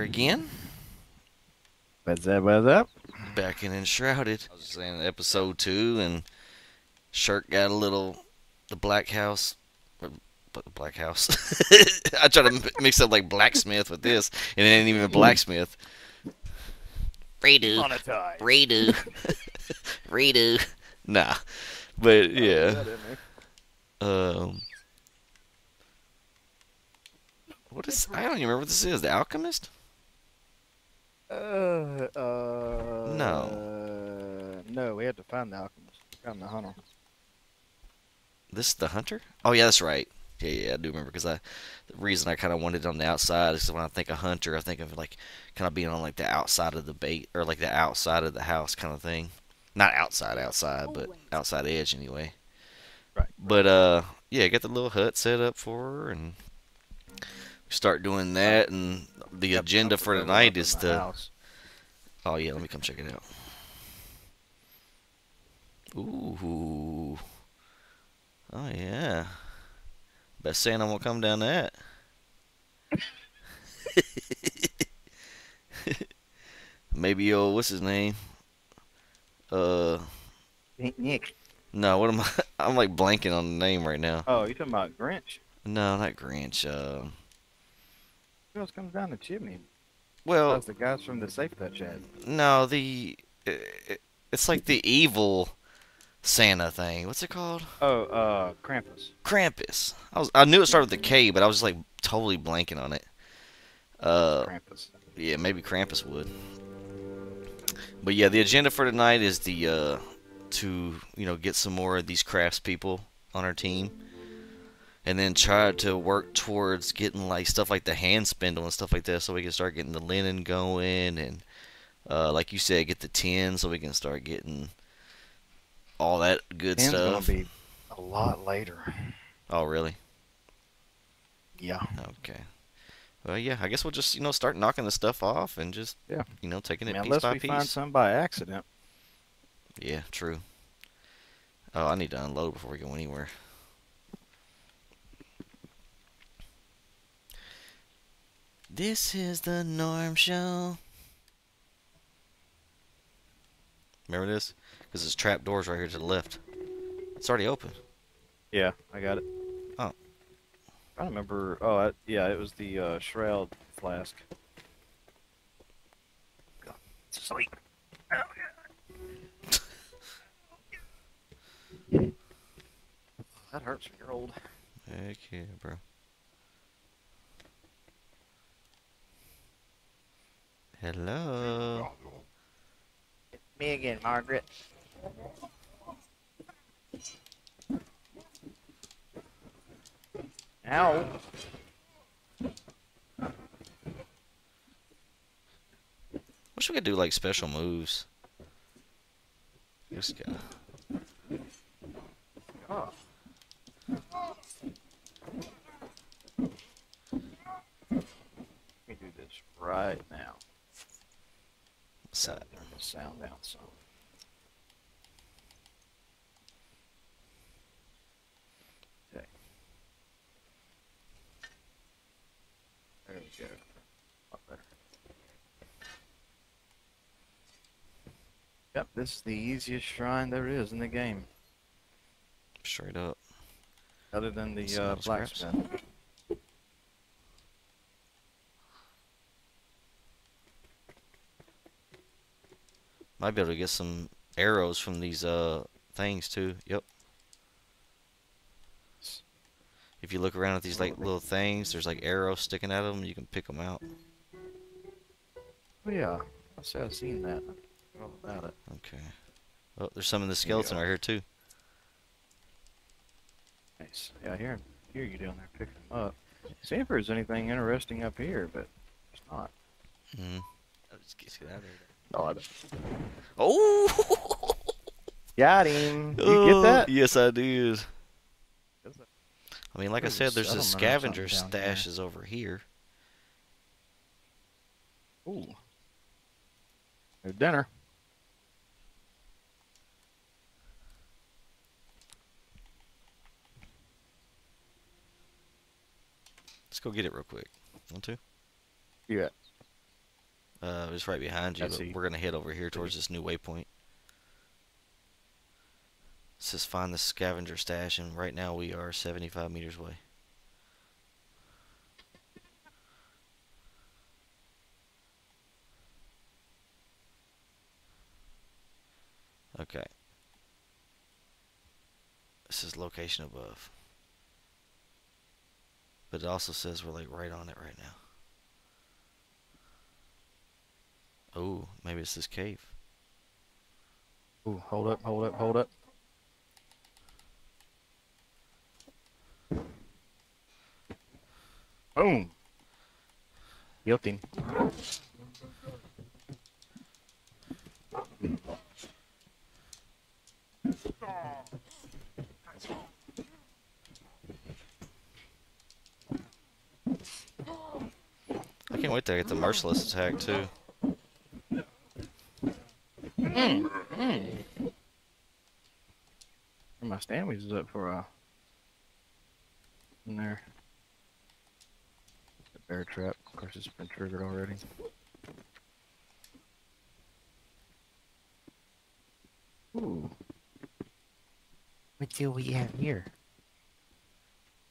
are again. What's up? What's up? Back in Enshrouded. I was saying episode two, and Shirk got a little. The Black House. But the Black House. I try to mix up like blacksmith with this, and it ain't even a blacksmith. Redo. Monetize. Redo. Redo. Nah. But yeah. Um. What is? I don't even remember what this is. The Alchemist? Uh, uh, No. no, we had to find the alchemist. Found the hunter. This is the hunter? Oh yeah, that's right. Yeah, yeah, I do remember because I the reason I kind of wanted it on the outside is when I think of hunter, I think of like kind of being on like the outside of the bait or like the outside of the house kind of thing. Not outside, outside, but outside edge anyway. Right. But uh, yeah, got the little hut set up for her and start doing that. And the Yep, agenda for tonight is to. house. Oh yeah, let me come check it out. Ooh. Oh yeah. Bet Santa won't come down that. Maybe oh, what's his name? Uh, Nick. no, what am I? I'm like blanking on the name right now. Oh, you talking about Grinch? No, not Grinch. Uh, Who else comes down the chimney? well, That's the guys from the Safe Touch ad. no, the i- i- it's like the evil Santa thing. What's it called? Oh, uh, Krampus. Krampus. I was I knew it started with a K, but I was just like totally blanking on it. Uh, Krampus. yeah, maybe Krampus would. But yeah, the agenda for tonight is the uh, to you know get some more of these crafts people on our team, and then try to work towards getting like stuff like the hand spindle and stuff like that, so we can start getting the linen going, and uh, like you said, get the tin so we can start getting all that good Tim's stuff. gonna be a lot later. Oh, really? Yeah. Okay. Well, yeah. I guess we'll just you know start knocking the stuff off and just Yeah. you know taking I it mean, piece unless by we piece. find some by accident. Yeah, true. Oh, I need to unload before we go anywhere. This is the Norm Show. Remember this? Because there's trap doors right here to the left. It's already open. Yeah, I got it. Oh. I remember. Oh, I, yeah, it was the uh, shroud flask. Sleep. Oh, yeah. that hurts when you're old. Heck yeah, bro. Hello. Me again, Margaret. Ow. Wish we could do like special moves. This guy. Oh. Let me do this right now. That? Turn the sound down some. Okay. There we go. Yep, this is the easiest shrine there is in the game, Straight up. other than the uh, blacksmith. Might be able to get some arrows from these uh things too. Yep. If you look around at these like little things, there's like arrows sticking out of them. You can pick them out. Oh yeah, I say I've seen that. I about it. Okay. Oh, there's some in the skeleton right here too. Nice. Yeah, here, here you down there picking them up. See if there's anything interesting up here, but it's not. Mm. No, I don't. Oh! Got him. You Oh, get that? Yes, I did. I mean, like I There's a said, there's a scavenger something down here. stashes over here. Ooh. There's dinner. Let's go get it real quick. Want to? Yeah. Uh, it's right behind you. But. We're gonna head over here towards this new waypoint. It says find the scavenger stash, and right now we are 75 meters away. Okay. This is location above. But it also says we're like right on it right now. Oh, maybe it's this cave. Oh, hold up, hold up, hold up. Boom. Guilty. I can't wait to get the merciless attack too. Mm, mm. My stamina's up for a. In there. The bear trap. Of course, it's been triggered already. Ooh. What do we have here?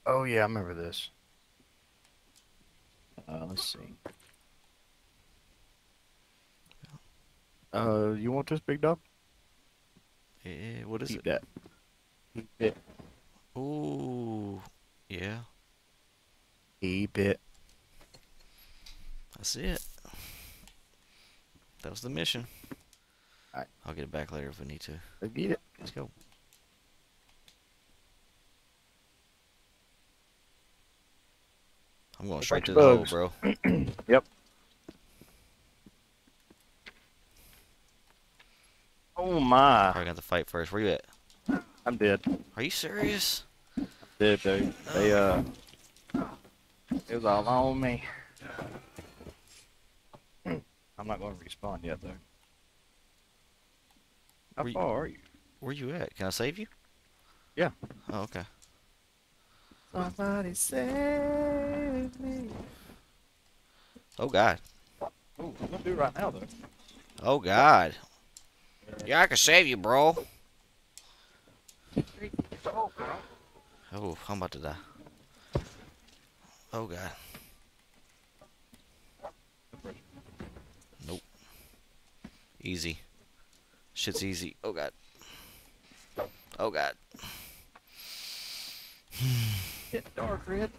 Oh yeah, I remember this. Uh, let's see. Uh, you want this big dog? Eh, what is Keep it? that. Keep it. Ooh, yeah, Keep it. that's it. That was the mission. Alright. I'll get it back later if we need to. Let's get it. Let's go. I'm going straight to the hole, bro. Yep. Oh my! Probably got to fight first. Where you at? I'm dead. Are you serious? Dead, dude. They uh, it was all on me. I'm not going to respawn yet, though. How Were you- far are you? Where you at? Can I save you? Yeah. Oh, okay. Somebody save me. Oh God. Ooh, I'm gonna do it right now, though. Oh God. Yeah, I can save you, bro. Oh, I'm about to die. Oh God. Nope. Easy. Shit's easy. Oh God. Oh God. Get dark, red.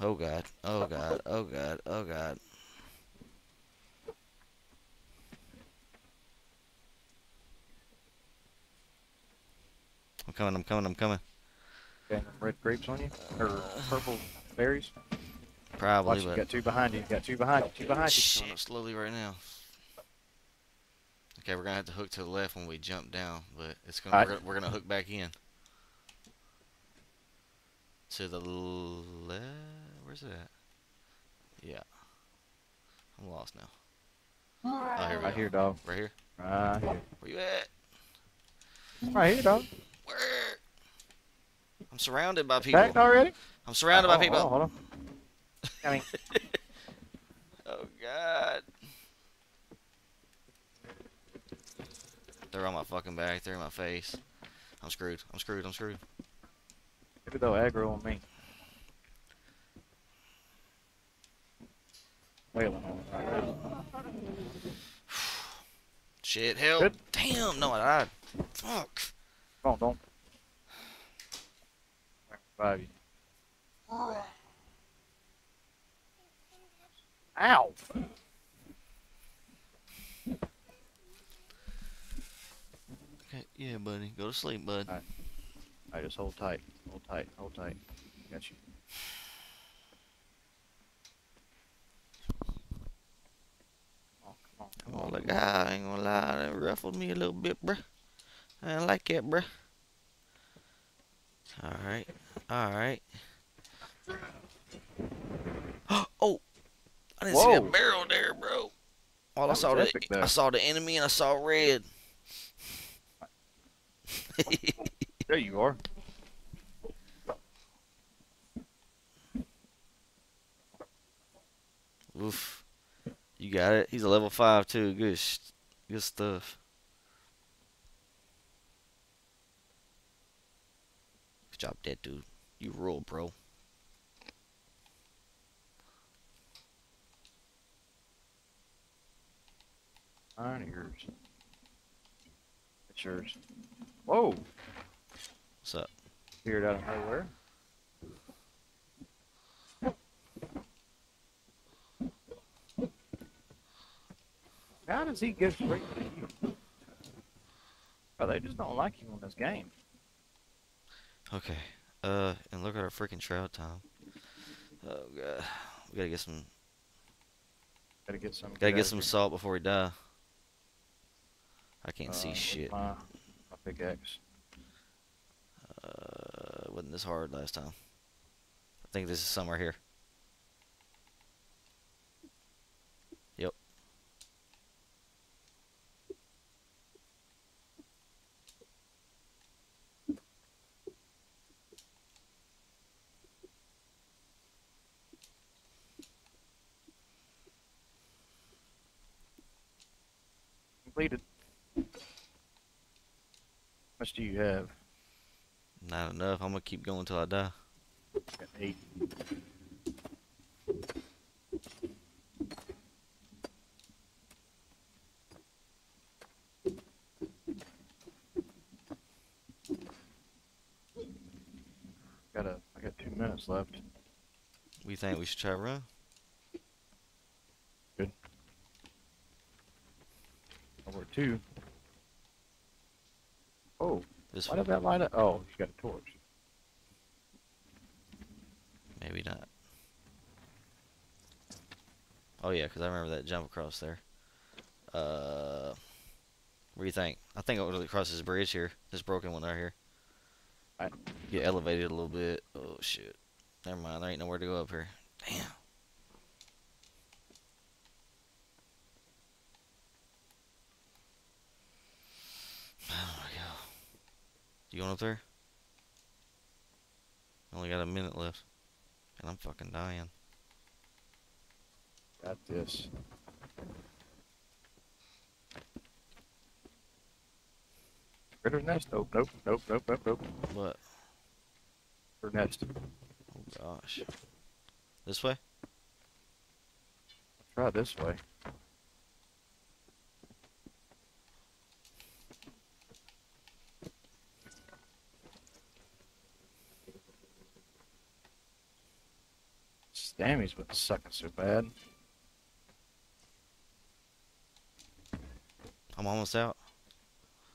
Oh God. Oh God. Oh God. Oh God. I'm coming. I'm coming. I'm coming. Okay, red grapes on you, or purple berries. Probably, Watch, you got two behind you. You got two behind you. Two behind you. Shit, up slowly right now. Okay, we're gonna have to hook to the left when we jump down, but it's gonna Alright. we're, gonna we're gonna hook back in. To the left. Where's it at? Yeah. I'm lost now. Oh, here we Right go. here, dog. Right here. Right here. Where you at? Right here, dog. I'm surrounded by people. Back already? I'm surrounded Oh, by people. Oh, hold on, hold on. Oh God. They're on my fucking back. They're in my face. I'm screwed. I'm screwed. I'm screwed. Maybe they'll aggro on me. Me. Shit, help. Good. Damn, no, I died. Fuck. Don't. Revive. Ow! Okay, yeah, buddy. Go to sleep, bud. Alright. Just hold tight. Hold tight. Hold tight. Got you. Oh, come on, come on, come Oh, on. look, I ain't gonna lie. That ruffled me a little bit, bruh. I like it, bruh. Alright. Alright. oh! I didn't see Whoa. that barrel there, bro. Oh, all I saw was the epic, I saw the enemy and I saw red. There you are. Oof. You got it. He's a level five too. Good, good stuff. Good job, dead dude. You rule, bro. Mine yours? It's yours. Whoa! What's up? Appeared out of nowhere. How does he go straight to you? Oh, they just don't like you on this game. Okay. Uh, and look at our freaking shroud time. Oh god, we gotta get some. Gotta get some. Gotta get some salt before we die. I can't see Uh, with shit. My, my pickaxe. Uh, wasn't this hard last time. I think this is somewhere here. Completed. How much do you have? Not enough. I'm gonna keep going till I die. Got eight. Got a, I got two minutes left. We think we should try to run? Oh, This why one? did that light up? Oh, he's got a torch. Maybe not. Oh yeah, because I remember that jump across there. Uh, what do you think? I think I'll really cross this bridge here. This broken one right here. Right. Get elevated a little bit. Oh shit. Never mind. There ain't nowhere to go up here. Damn. Oh my god. You going up there? Only got a minute left. And I'm fucking dying. Got this. Critter nest? Nope, nope, nope, nope, nope, nope. What? Critter nest. Oh gosh. This way? Try this way. Stammy's been sucking so bad. I'm almost out.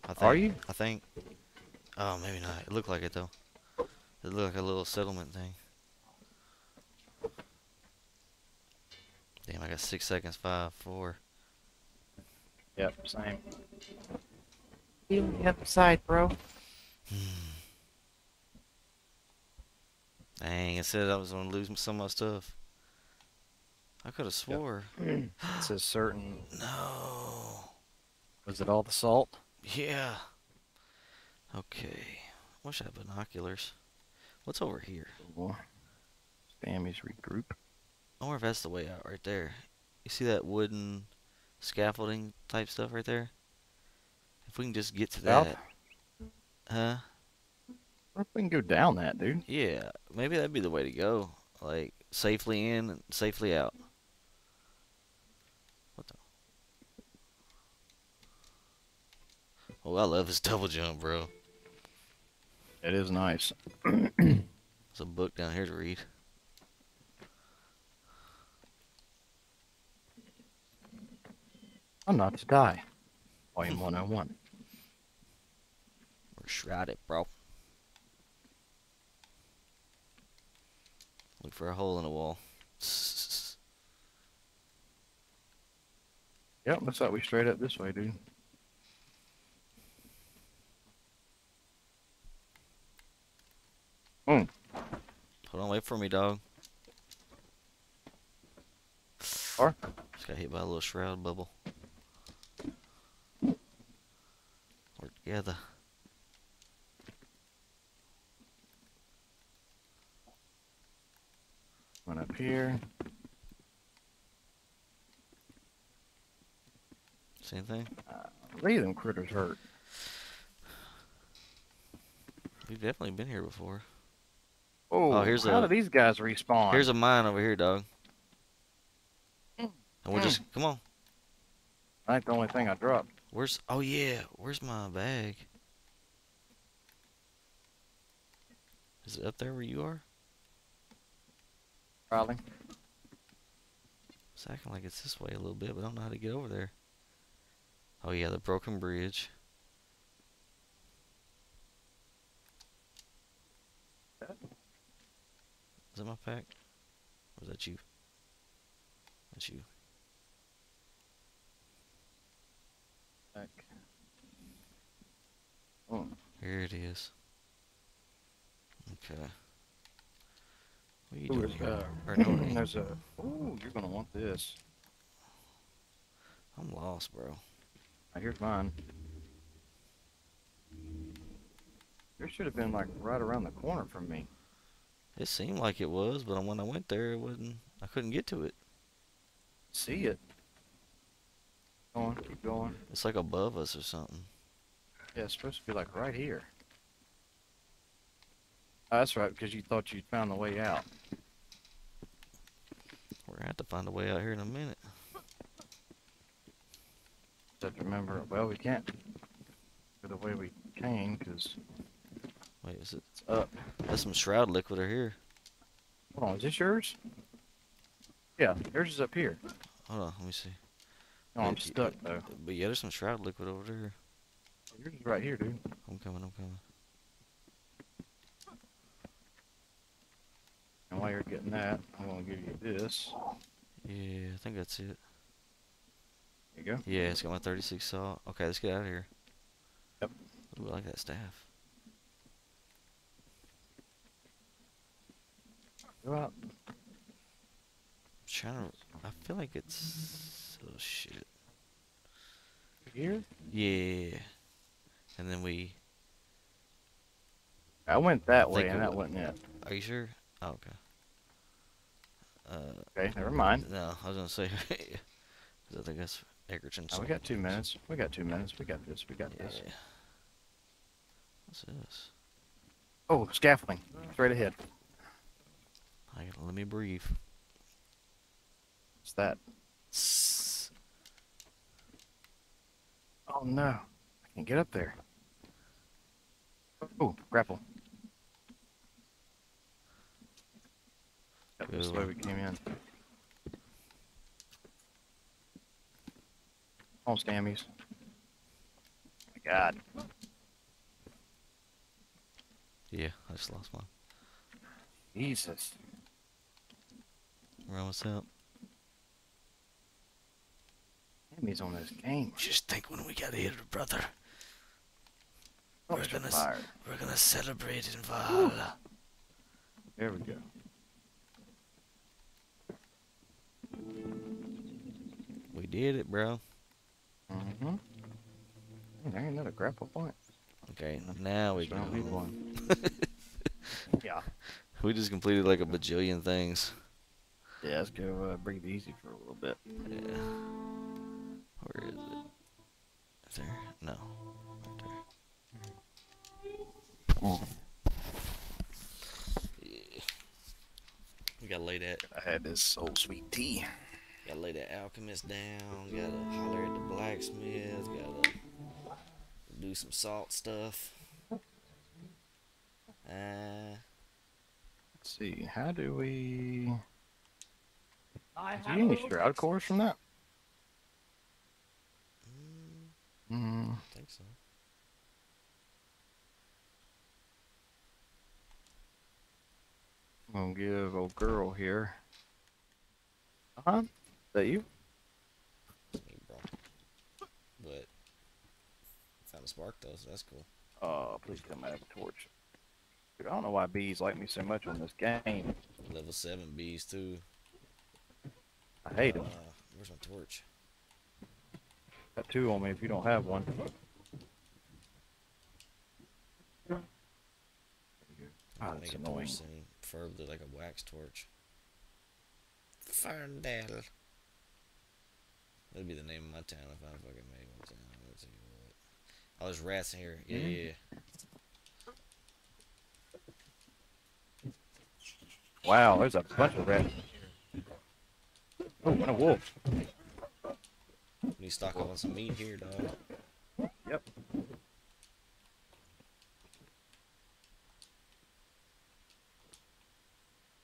I think, Are you? I think. Oh, maybe not. It looked like it though. It looked like a little settlement thing. Damn, I got six seconds. Five, four. Yep, same. You on the other side, bro. Hmm. Dang, it said I was gonna lose some of my stuff. I could have swore. It says certain. No. Was it all the salt? Yeah. Okay. Wish I had binoculars. What's over here? Stammy's regroup. I wonder if that's the way out right there. You see that wooden scaffolding type stuff right there? If we can just get to South? that. Huh? If we can go down that, dude? Yeah. Maybe that'd be the way to go. Like, safely in and safely out. What the? Oh, I love this double jump, bro. It is nice. There's a book down here to read. I'm not to die. Volume 101. We're shrouded, bro. Look for a hole in the wall. Yep, looks like we straight up this way, dude. Hmm. Hold on, wait for me, dog. Or? Just got hit by a little shroud bubble. We're together. One up here. Same thing. Three of them critters hurt. We've definitely been here before. Oh, here's how a- do these guys respawn? Here's a mine over here, dog. Mm. And we'll just come on. I think the only thing I dropped. Where's? Oh yeah. Where's my bag? Is it up there where you are? Probably. It's acting like it's this way a little bit, but I don't know how to get over there. Oh yeah, the broken bridge. Is that my pack? Or is that you? That's you. Back. Oh, Here it is. Okay. What are you doing there's, here? Or no, it ain't. there's a. Ooh, you're gonna want this. I'm lost, bro. Ah, here's mine. There should have been like right around the corner from me. It seemed like it was, but when I went there, it wasn't. I couldn't get to it. See it. Go on, keep going. It's like above us or something. Yeah, it's supposed to be like right here. Oh, that's right, because you thought you'd found the way out. We're gonna have to find a way out here in a minute. Just have to remember, well, we can't go the way we came because Wait, is it? it's up. That's some shroud liquid right here. Hold on, is this yours? Yeah, yours is up here. Hold on, let me see. No, I'm stuck though. But yeah, there's some shroud liquid over there. Yours is right here, dude. I'm coming, I'm coming. While you're getting that, I'm gonna give you this. Yeah, I think that's it. There you go. Yeah, it's got my 36 saw. Okay, let's get out of here. Yep. Ooh, I like that staff. Go out. I'm trying to. I feel like it's. Oh shit. Here? Yeah. And then we. I went that way, and that wasn't it. Are you sure? Oh, okay. Uh, Okay, never mind. no, I was gonna say. I think that's Egerton. Oh, we got two minutes. We got two minutes. We got this. We got Yeah. this. What's this? Oh, scaffolding. Straight ahead. I gotta let me breathe. What's that? Sss. Oh no. I can't get up there. Oh, grapple. Yep, this is the we came in. Oh, scammies. my God. Yeah, I just lost one. Jesus. We're almost out. Enemies on this game. Just think when we get here, brother. Oh, We're gonna. We're gonna celebrate in Valhalla. There we go. We did it, bro. Mm-hmm. There ain't another grapple point. Okay, now we don't need one. Yeah. We just completed like a bajillion things. Yeah, let's go uh, breathe easy for a little bit. Yeah. Where is it? Is there? No. Right there. Yeah. We gotta lay that. I had this old sweet tea. Gotta lay that alchemist down. Gotta holler at the blacksmith. Gotta do some salt stuff. Uh, Let's see, how do we... I do you need any shroud cores from that? mm, Mm, I think so. I'm gonna give old girl here. Uh-huh. Is that you? It's me, bro. But found a spark though, so that's cool. Oh, please come out of a torch. Dude, I don't know why bees like me so much on this game. Level seven bees too. I hate them. Uh, where's my torch? Got two on me if you don't have one. I'm Ah, gonna that's make a annoying. torch soon, preferably like a wax torch. Ferndale. That'd be the name of my town if I fucking made one town. I'll tell you what. Oh, there's rats in here. Yeah, Mhm. yeah, yeah. Wow, there's a bunch of rats. Oh, and a wolf. We need to stock up on some meat here, dog. Yep.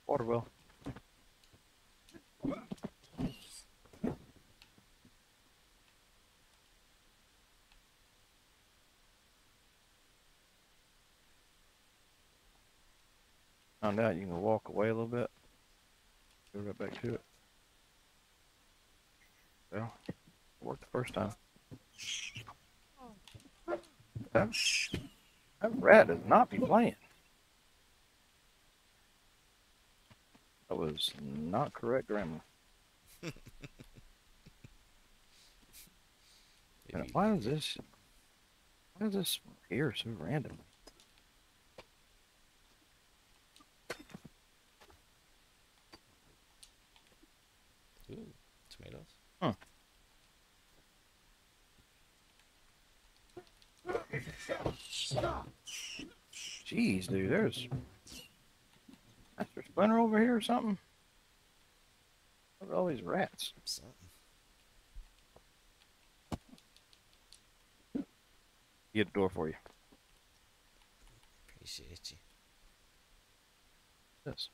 Water well. Found out you can walk away a little bit. Go right back to it. Well, worked the first time. That, that rat does not be playing. That was not correct grammar. And why is this? Why is this here so random? Ooh, tomatoes. Jeez, dude, there's Master Splinter over here or something. Look at all these rats. Something. Get a door for you. Appreciate you. Yes.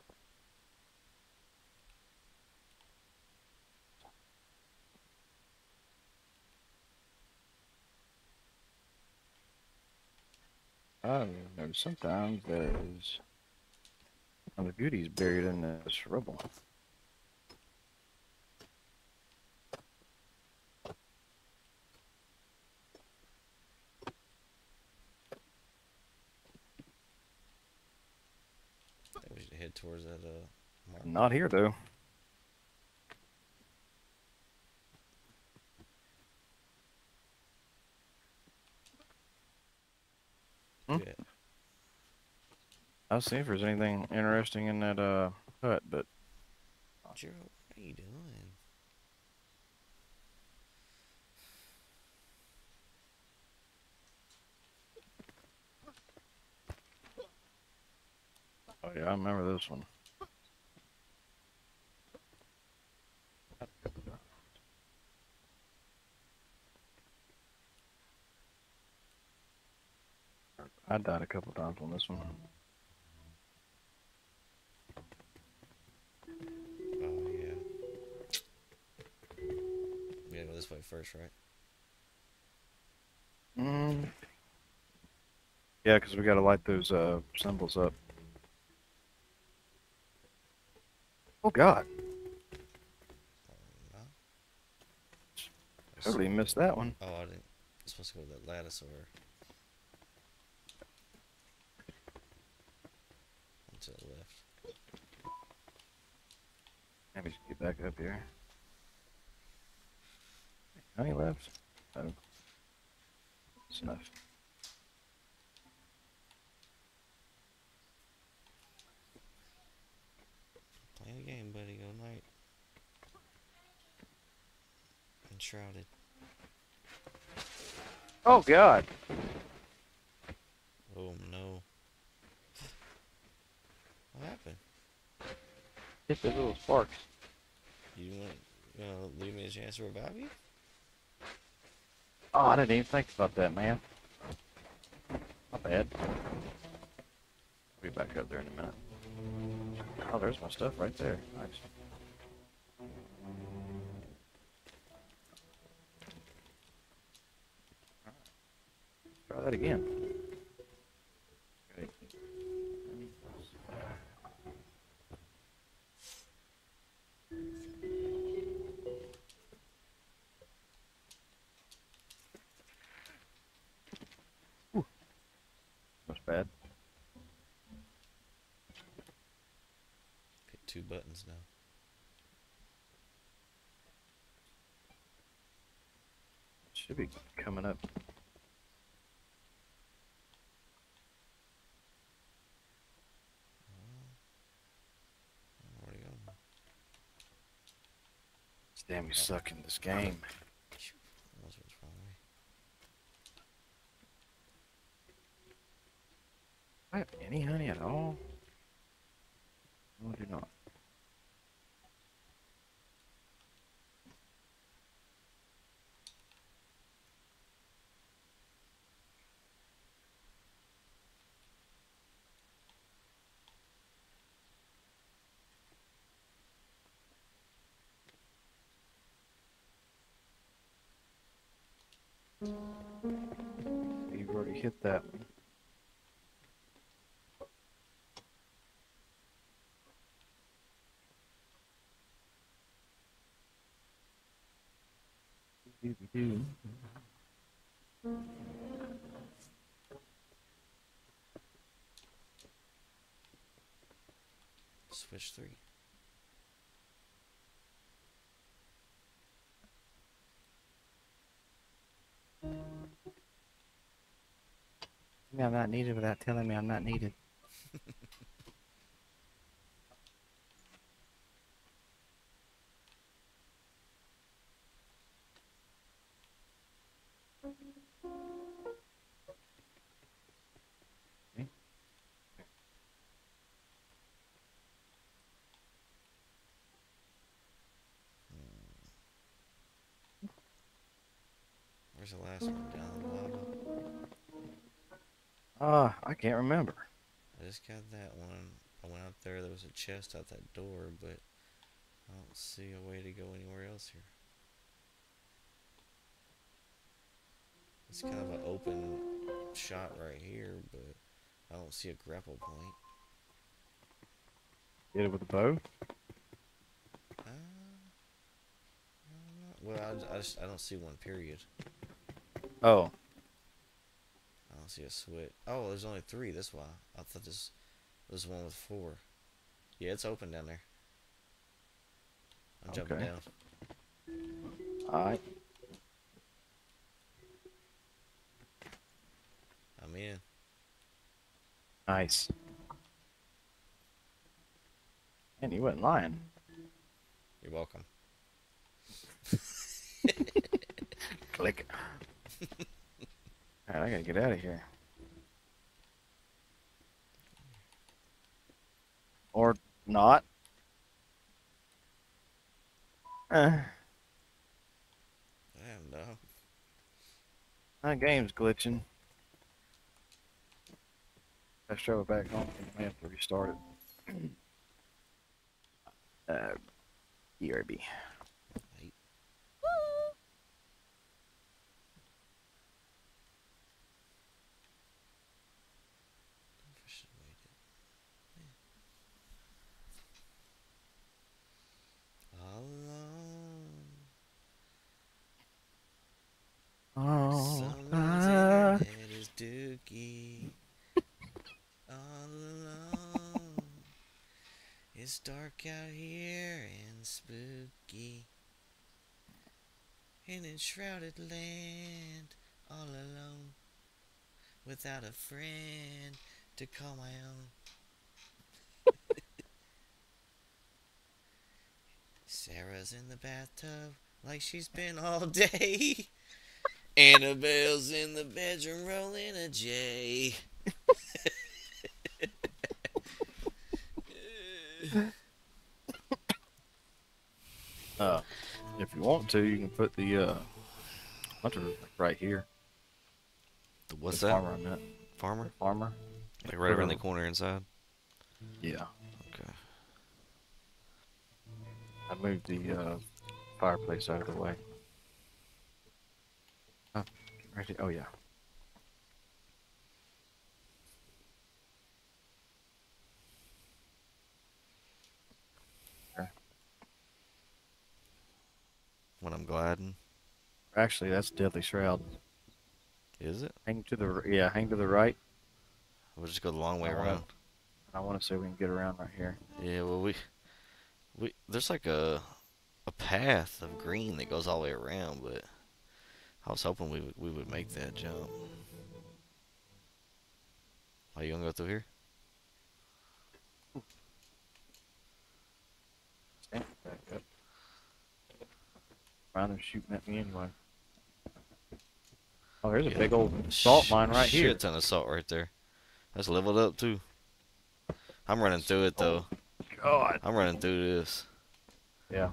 I've noticed sometimes there's other beauties buried in this rubble. We should head towards that uh mark. Not here though. Hmm? Yeah. I'll see if there's anything interesting in that uh hut, but Gerald, what are you doing? oh yeah, I remember this one. I died a couple times on this one. Oh yeah. We gotta go this way first, right? Mm. Yeah, because we got to light those uh, symbols up. Oh God, No. totally missed that one. Oh, I didn't. I'm supposed to go to that lattice or. One to the left. Me just get back up here. Oh, Any left? Oh. That's enough. Playing a game, buddy. Go night. Enshrouded. Oh God! Oh no. What happened? Hit the little sparks. You want you know, leave me a chance to revive you? Oh, I didn't even think about that, man. Not bad. I'll be back up there in a minute. Oh, there's my stuff right there. Nice. Try that again. Okay. That's bad. Hit two buttons now. Should be coming up. Where'd he go? Damn, you suck in this game. That's what's wrong with me. I have any honey at all? No, I do not. You've already hit that one. Switch three. Me I'm not needed without telling me I'm not needed. Okay. Where's the last one? Can't remember. I just got that one. I went out there. There was a chest out that door, but I don't see a way to go anywhere else here. It's kind of an open shot right here, but I don't see a grapple point. Hit it with a bow. Uh, I don't. Well, I, I just I don't see one. Period. Oh, don't see a switch. Oh, there's only three. That's why I thought this was one with four. Yeah, it's open down there. I'm jumping Okay. down. alright. I'm in. Nice. And he wasn't lying. You're welcome. Click. Alright, I gotta get out of here. Or not. Uh. I don't know. my game's glitching. Let's throw it back on. I have to restart it. Uh, ERB. Right. I should have waited. Yeah. All alone. Oh, is dookie. All alone. It's dark out here and spooky. In enshrouded land, all alone. Without a friend to call my own. Sarah's in the bathtub like she's been all day. Annabelle's in the bedroom rolling a J. Uh, if you want to, you can put the uh, hunter right here. The- What's the that? Farmer, I meant. Farmer? Farmer. Like right around the corner inside? Yeah. Okay. I moved the uh, fireplace out of the way. Oh, ready? Oh yeah. When I'm gliding. Actually, that's Deadly Shroud. Is it? Hang to the yeah, hang to the right. We'll just go the long way I wanna- around. I want to see if we can get around right here. Yeah, well we we there's like a a path of green that goes all the way around, but I was hoping we would we would make that jump. Are you gonna go through here? Stand back up. Right mind. They're shooting at me anyway. Oh, there's a Yeah. big old salt mine right Shit here. ton of salt right there. That's leveled up too. I'm running through it though. Oh, God. I'm running through this. Yeah.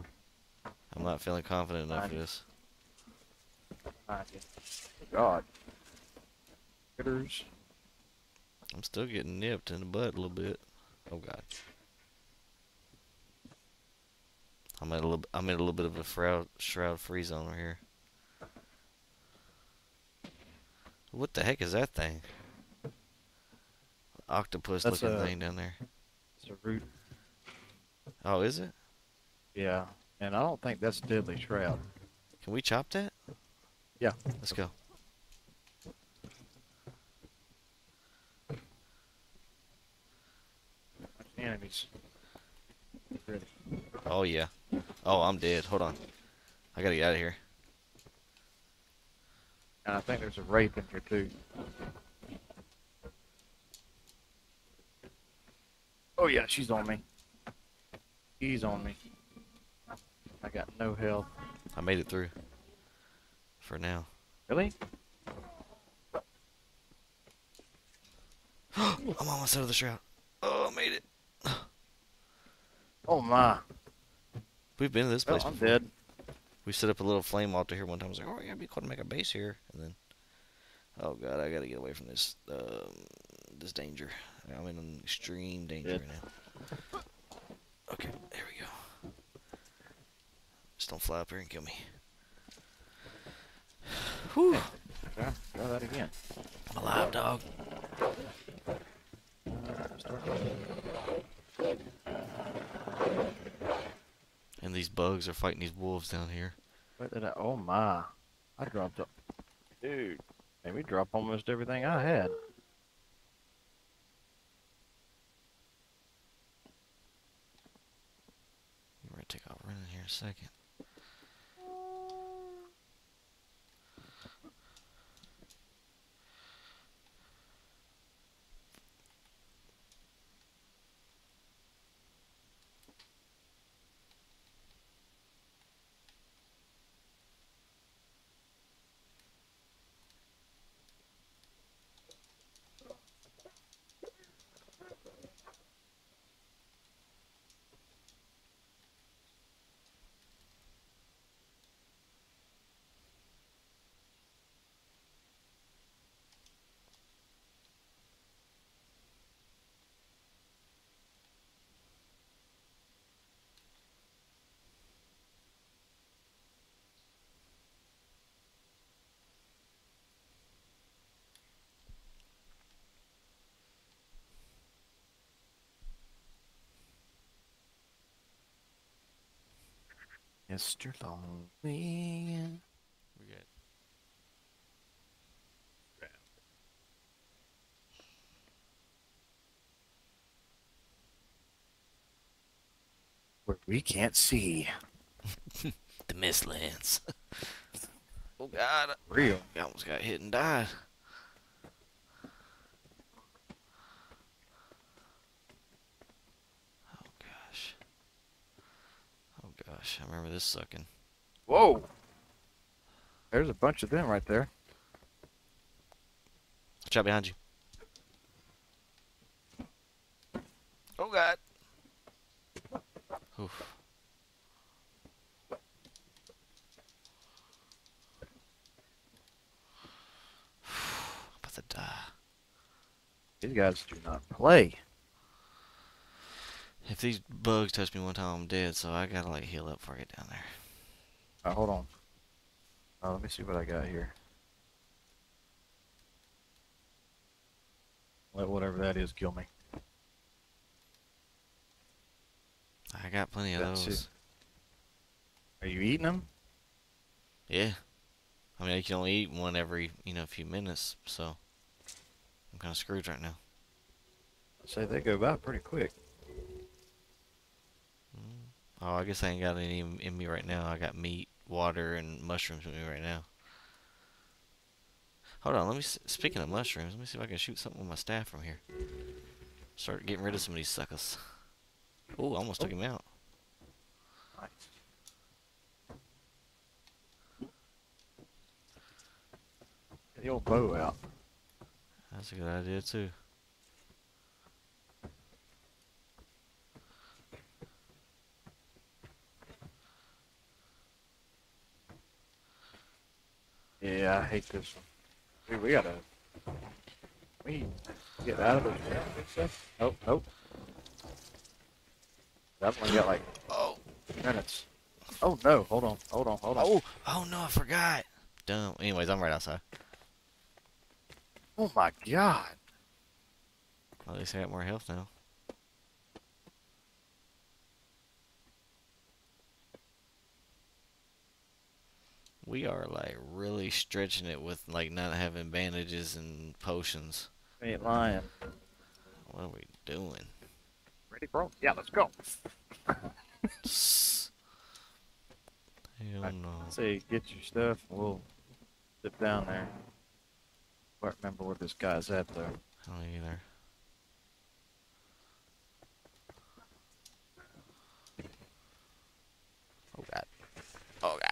I'm not feeling confident enough for this. Behind you. God. Critters. I'm still getting nipped in the butt a little bit. Oh god. I'm at a little. I'm in a little bit of a shroud shroud free zone over here. What the heck is that thing? Octopus That's looking a- thing down there. It's a root. Oh, is it? Yeah. And I don't think that's deadly shroud. Can we chop that? Yeah. Let's go. Enemies. Ready. Oh yeah. Oh, I'm dead. Hold on. I gotta get out of here. And I think there's a wraith in here too. Oh yeah, she's on me. He's on me. I got no health. I made it through. For now. Really? I'm almost out of the shroud. Oh, I made it. Oh my. We've been to this Well, place I'm before. dead. We set up a little flame altar here one time. I was like, oh, yeah, it'd be cool to make a base here. And then, oh god, I gotta get away from this, um, this danger. I'm in an extreme danger right now. Okay, there we go. Just don't fly up here and kill me. Whew. Try, try that again. I'm alive, dog. And these bugs are fighting these wolves down here. What did I? Oh my! I dropped up. Dude, made me drop almost everything I had. We're gonna take off running here in a second. Mr. Lonely. We got Where we can't see. the Mistlands. oh god, Real. I almost got hit and died. Oh gosh. Oh gosh, I remember this sucking. Whoa! There's a bunch of them right there. Watch out behind you. Oh god. Oof. about to die. These guys do not play. If these bugs touch me one time, I'm dead. So I gotta like heal up before I get down there. Alright, hold on. Uh, let me see what I got here. Let whatever that is kill me. I got plenty of That's it. those. Are you eating them? Yeah. I mean, I can only eat one every you know a few minutes, so I'm kind of screwed right now. Say they go by pretty quick. Oh, I guess I ain't got any in me right now. I got meat, water, and mushrooms with me right now. Hold on, let me, speaking of mushrooms, let me see if I can shoot something with my staff from here. Start getting rid of some of these suckers. Ooh, I almost oh. took him out. Get the old bow out. That's a good idea, too. Yeah, I hate this one. Dude, we gotta. We get out of this. Nope, nope. That one got like Oh, minutes. Oh no! Hold on, hold on, hold on. oh, oh no! I forgot. Dumb. Anyways, I'm right outside. Oh my god! At least I got more health now. We are like really stretching it with like not having bandages and potions. Ain't lying. What are we doing? Ready, bro? Yeah, let's go. Hell I- no. Say, get your stuff. We'll dip down there. I Can't remember where this guy's at though. I don't either. Oh god. Oh god.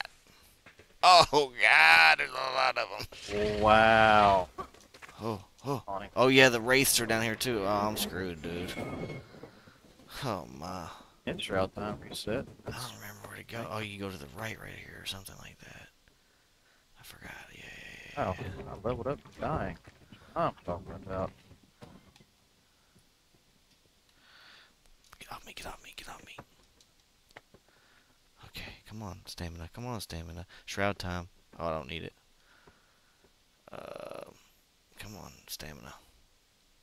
Oh god, there's a lot of them. Wow. Oh, oh. Oh yeah, the wraiths are down here too. Oh, I'm screwed, dude. Oh my. In shroud time reset. I don't remember where to go. Oh, you go to the right right here or something like that. I forgot. Yeah, yeah, yeah. Oh. I leveled up dying. I'm talking about. Get off me, get off me, get off me. Come on, stamina. Come on, stamina. Shroud time. Oh, I don't need it. Uh, come on, stamina.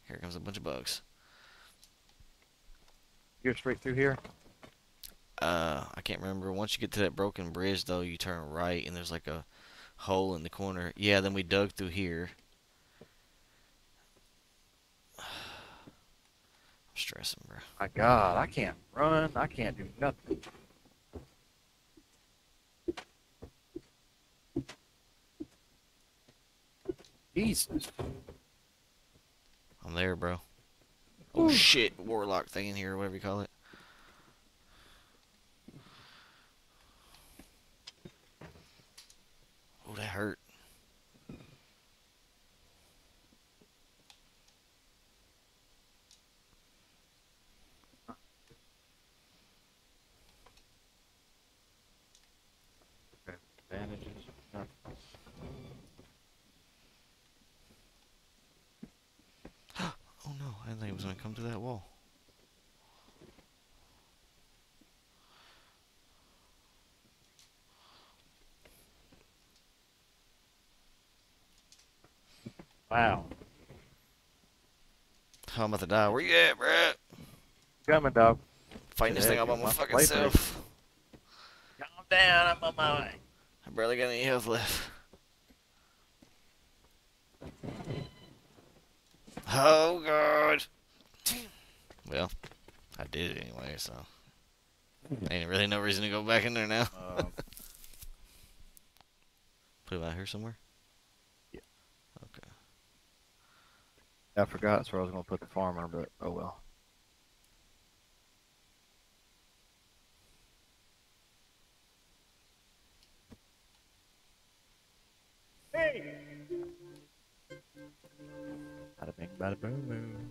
Here comes a bunch of bugs. You're straight through here. Uh, I can't remember. Once you get to that broken bridge, though, you turn right, and there's like a hole in the corner. Yeah, then we dug through here. I'm stressing, bro. My God, I can't run. I can't do nothing. Jesus. I'm there, bro. Oh shit, warlock thing in here, or whatever you call it. Oh, that hurt. Bandages. No. Oh no, I didn't think it was gonna come to that wall. Wow. I'm about to die. Where you at, bro? Coming, dog. Fighting this thing all by my fucking self. Calm down. I'm on my way. I barely got any health left. Oh god. Well, I did it anyway, so ain't really no reason to go back in there now. Um, Put it out here somewhere. Yeah. Okay. I forgot that's where I was going to put the farmer, but oh well. Hey! Bada bing, bada boom, boom.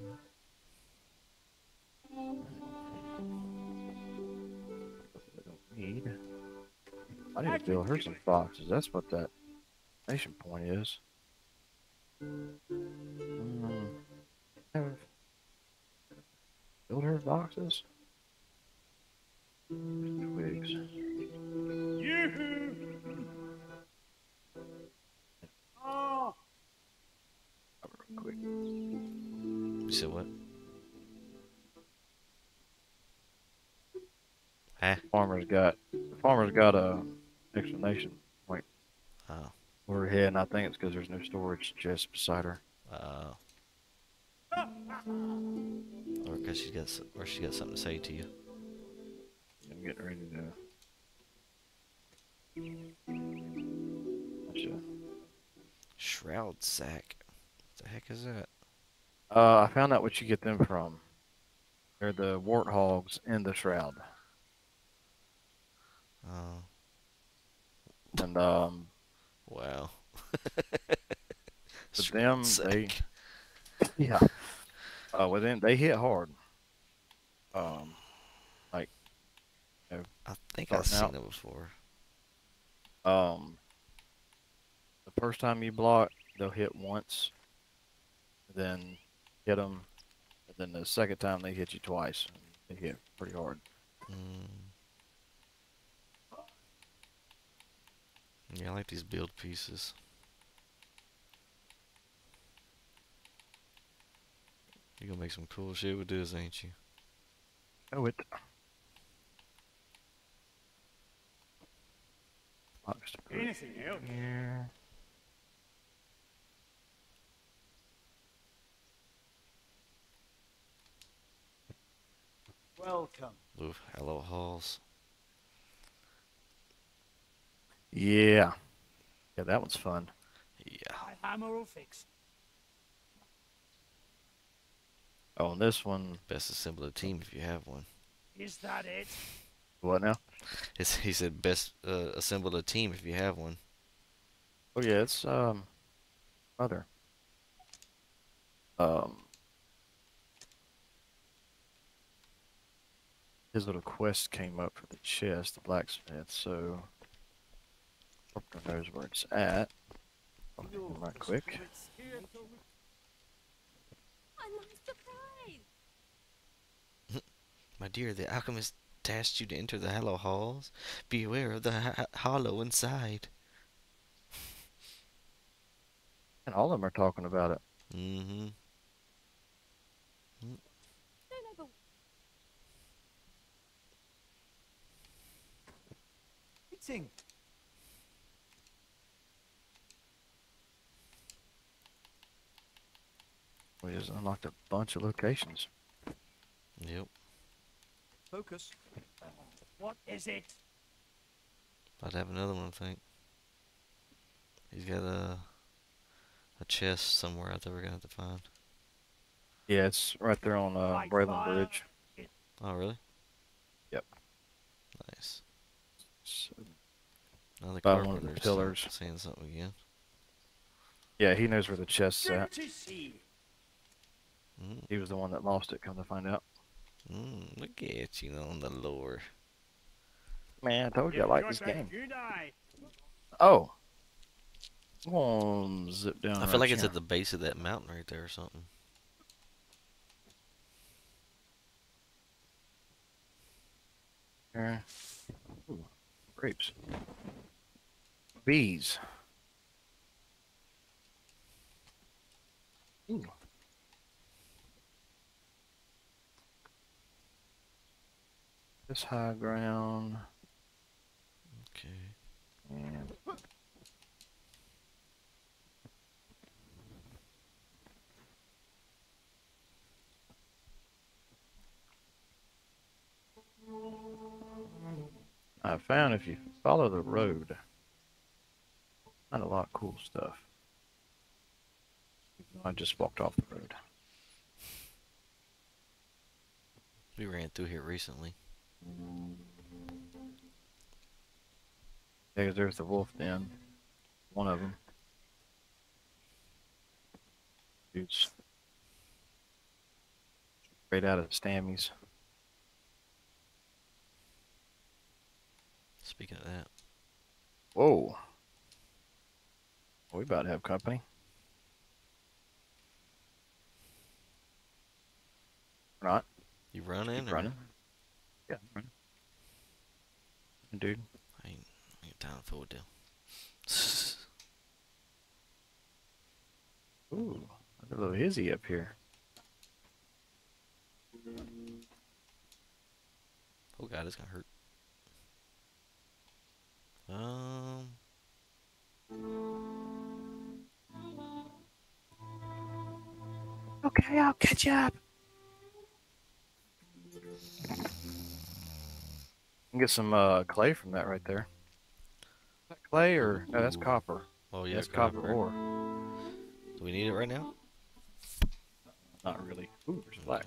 Need. I need to fill her some boxes. That's what that nation point is. Mm, have her boxes. Twigs. Yoo-hoo! Oh. Real quick. You said what? Huh? Farmer's got the farmer's got a explanation point Oh. over her head, and I think it's because there's no storage chest beside her. Uh. Or because she's got, or she got something to say to you. I'm getting ready to. Gotcha. Shroud sack. What the heck is that? Uh, I found out what you get them from. They're the warthogs in the shroud, Oh. and um, Wow. With them, they yeah. Uh, with them, they hit hard. Um, like I think I've seen out. it before. um, the first time you block, they'll hit once, then hit them, and then the second time they hit you twice. And they hit pretty hard. Mm. Yeah, I like these build pieces. You gonna make some cool shit with this, ain't you? Oh, it. Box to put Anything else? here. Welcome. Ooh, hollow halls. Yeah. Yeah, that one's fun. Yeah. My hammer will fix. Oh, and this one, Best assemble a team if you have one. Is that it? what now? It's, he said best uh, assemble a team if you have one. Oh yeah, it's um, mother. Um, his little quest came up for the chest, the blacksmith. So, Corporal knows where it's at. I'll right quick. I'm not surprised. My dear, the alchemist tasked you to enter the hollow halls. Be aware of the ha- hollow inside. And all of them are talking about it. Mm-hmm. No, no, Eating. We just unlocked a bunch of locations. Yep. Focus. What is it? About to have another one, I think. He's got a a chest somewhere out there we're gonna have to find. Yeah, it's right there on uh, Like Braylon fire. Bridge. Oh, really? Yep. Nice. So, Now the By one of the carpenter's pillars. saying something again. yeah, he knows where the chest's at. Dirty sea. Mm, He was the one that lost it. Come to find out. mm, look at you on the lore. Man, I told you I like this a game. Good eye. Oh. I'm zip down. I feel right like it's at the base of that mountain right there or something. Here. Ooh, grapes. Bees. Ooh. This high ground. Okay. And I found if you follow the road, not a lot of cool stuff. I just walked off the road. We ran through here recently. Yeah, there's the wolf den. One of them. Dude's straight out of Stammy's. Speaking of that, Whoa. We about to have company. Or not. you running? Keep or- running. Yeah, I'm running. Dude. I ain't, I ain't time for it deal. Ooh, look at a little hizzy up here. oh god, it's gonna hurt. Um, Okay, I'll catch up. Get some uh, clay from that right there. Is that clay or no? That's Ooh. copper. oh yeah, that's copper ore. Do we need it right now? Not really. Ooh, there's flax.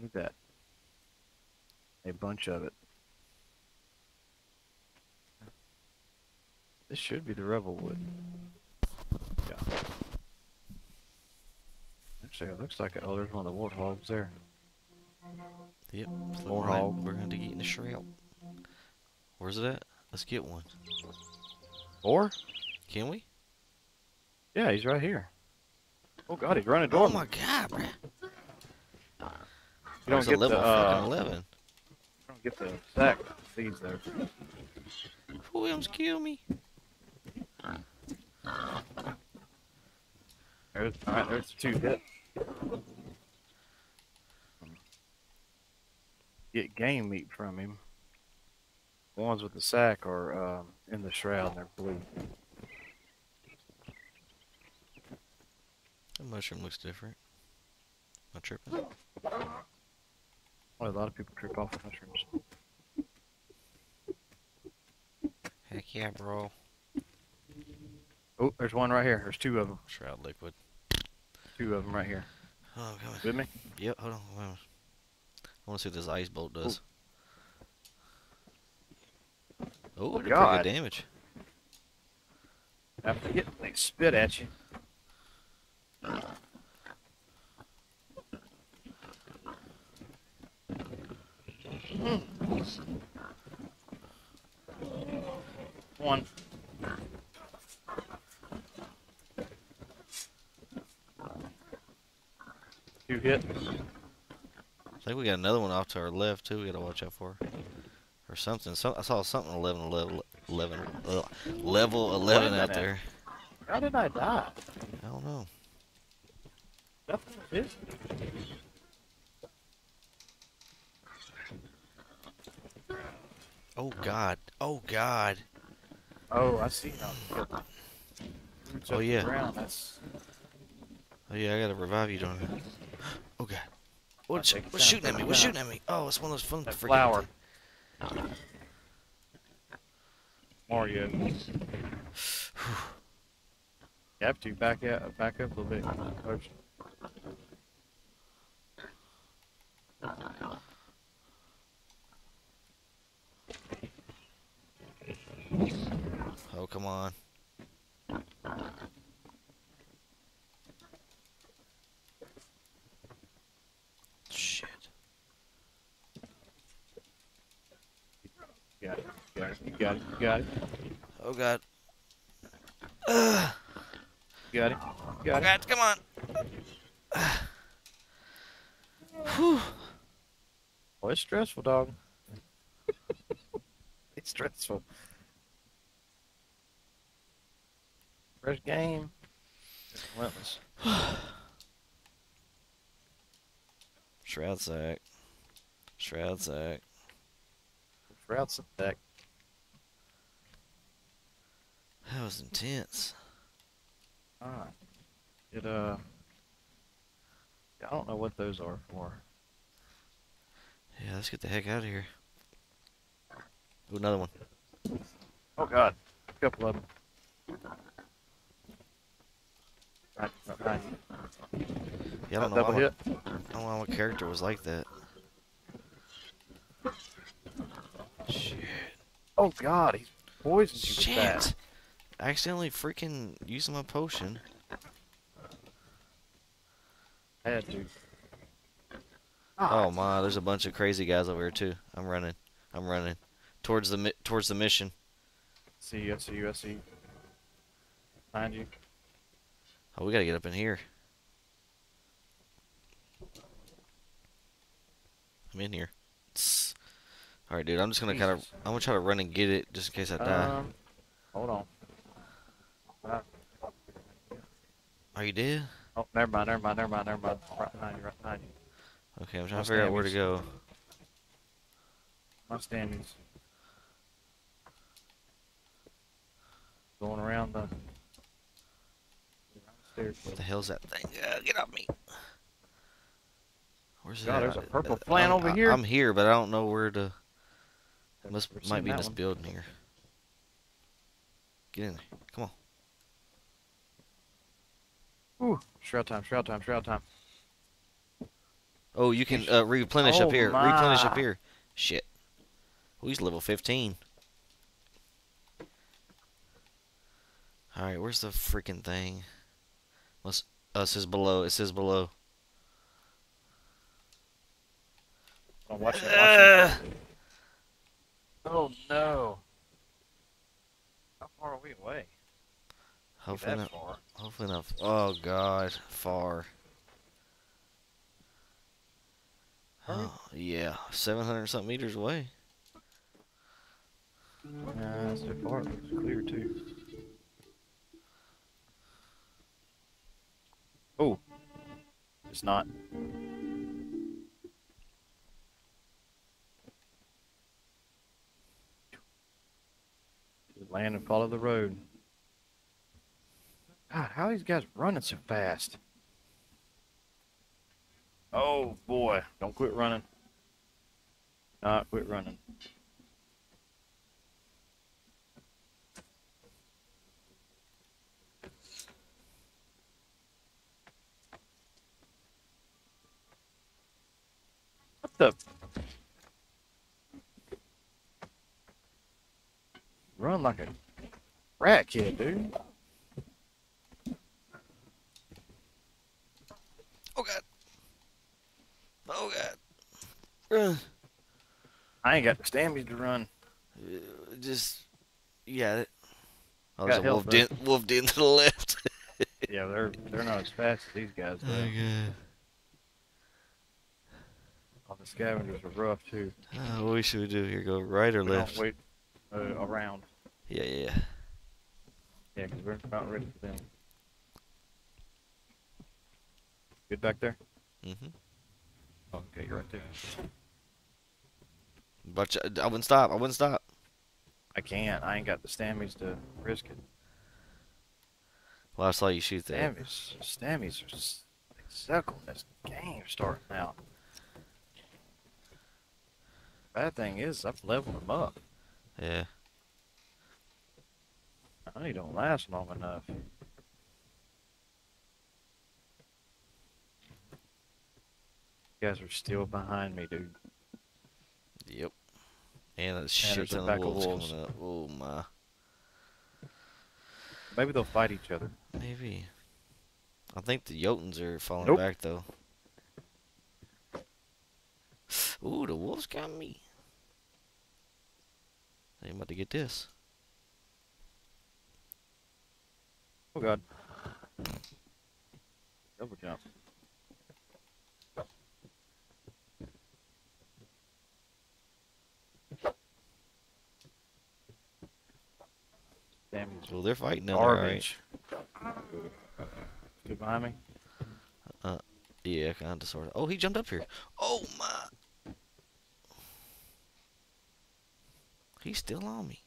Look at that. A bunch of it. This should be the rebel wood. Yeah. Actually, it looks like it. Oh, there's one of the warthogs there. Yep. it's More like hog. We're going to get in the shroud. Where's it at? Let's get one. Or? Can we? Yeah, he's right here. Oh god, he's running door. Oh my god, bro. You don't There's a get level the freaking uh, 11. you don't get the sack seeds there. Who else kill me? There's, all right, there's two hit. Get game meat from him. The ones with the sack are um, in the shroud and they're blue. The mushroom looks different. Am I tripping? Well, a lot of people trip off of mushrooms. Heck yeah, bro. Oh, there's one right here. There's two of them. Shroud liquid. Two of them right here. Oh, I'm coming. With me? Yep, hold on. I want to see what this ice bolt does. Oh, it did pretty good damage. After getting they spit at you. One. Two hit. I think we got another one off to our left too. We gotta watch out for, or something. So I saw something 11, 11, 11 ugh, level 11 out there. How did I die? I don't know. Nothing is. Oh God. Oh God. Oh, I see now. Oh, yeah. Oh yeah, I gotta revive you, don't I? Oh God. What's, take what's down, shooting at me? What's shooting at me? Oh, it's one of those fun That freaking flower. thing- Mario. You have to back out, back up a little bit. Coach. Oh come on. Got it. You got it. You got it. You got it. Oh God. You got it. You Oh got it. God, come on. Whew. Well, it's stressful, dog. it's stressful. Fresh game. It's relentless. Shroud sack. Shroud sack. Routes attack. That was intense. Alright. It, uh. I don't know what those are for. Yeah, let's get the heck out of here. Ooh, another one. Oh, God. A couple of them. Yeah, I don't know why my. I don't know why my character was like that. Shit. Oh, God. He's poisoned you with that. Shit. I accidentally freaking used my potion. Had to. Oh ah. my, there's a bunch of crazy guys over here too. I'm running. I'm running towards the mi- towards the mission. See you, I see you, I see you. Behind you. Oh, we gotta get up in here. I'm in here. All right, dude. I'm just gonna kind of. I'm gonna try to run and get it just in case I die. Um, hold on. Are you dead? Oh, never mind, never mind, never mind, never mind. Right behind you, right behind you. Okay, I'm trying My to figure out where to go. My standings. Going around the. around the stairs. What the hell's that thing? Uh, get off me. Where's God, at? there's a purple uh, plant I'm- over here. I'm here, but I don't know where to. Must Never might be in this one. building here. Get in there. Come on. Ooh, shroud time, shroud time, shroud time. Oh, you can uh, replenish Oh up here. Replenish up here. Shit. Oh, he's level 15. All right, where's the freaking thing? What's uh, it says below? It says below. Oh, watch it, watch Uh, it. Oh no. How far are we away? hopefully that not. far. Hopefully not. Oh God, far. Oh, yeah, 700 something meters away. Nah, that's too far. It looks clear too. Oh, it's not. Land and follow the road. God, how are these guys running so fast? Oh boy, don't quit running. Not quit running. What the? Run like a rat kid, dude. Oh God. Oh God. I ain't got the stamina to run. Uh, Just, yeah. it- Oh, Got there's a help, wolf den, wolf den to the left. Yeah, they're they're not as fast as these guys. Though. God. Oh, the scavengers are rough too. Uh, what should we do here? Go right or We left? wait uh, around. Yeah, yeah, yeah. Yeah, because we're not ready for them. Good back there. Mm-hmm. Oh, okay, you're right there. But I wouldn't stop. I wouldn't stop. I can't. I ain't got the stammies to risk it. Well, I saw you shoot that. Stammies, stammies are s- they this game starting out. Bad thing is, I've leveled them up. Yeah. Honey don't last long enough. You guys are still behind me, dude. Yep. And that shit there's a ton of wolves, wolves. coming up. Oh my. Maybe they'll fight each other. Maybe. I think the Jotuns are falling Nope. back though. Ooh, the wolves got me. I'm about to get this. Oh god. Double jump. Damn, Well, they're fighting now. Alright. garbage. Good behind me. Uh, yeah, kind of sort of. Oh, he jumped up here. Oh my. He's still on me.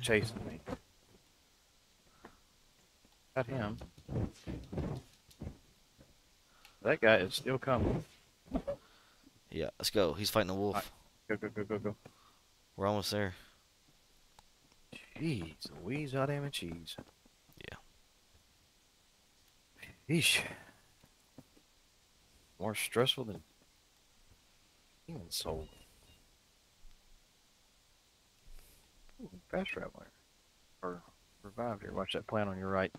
Chasing me. Got him. That guy is still coming. Yeah, let's go. He's fighting a wolf. Go, go, go, go, go. We're almost there. Jeez, Louise, hot damn and cheese. Yeah. Yeesh. More stressful than human soul. Ooh, fast traveler. Or revived here. Watch that plant on your right.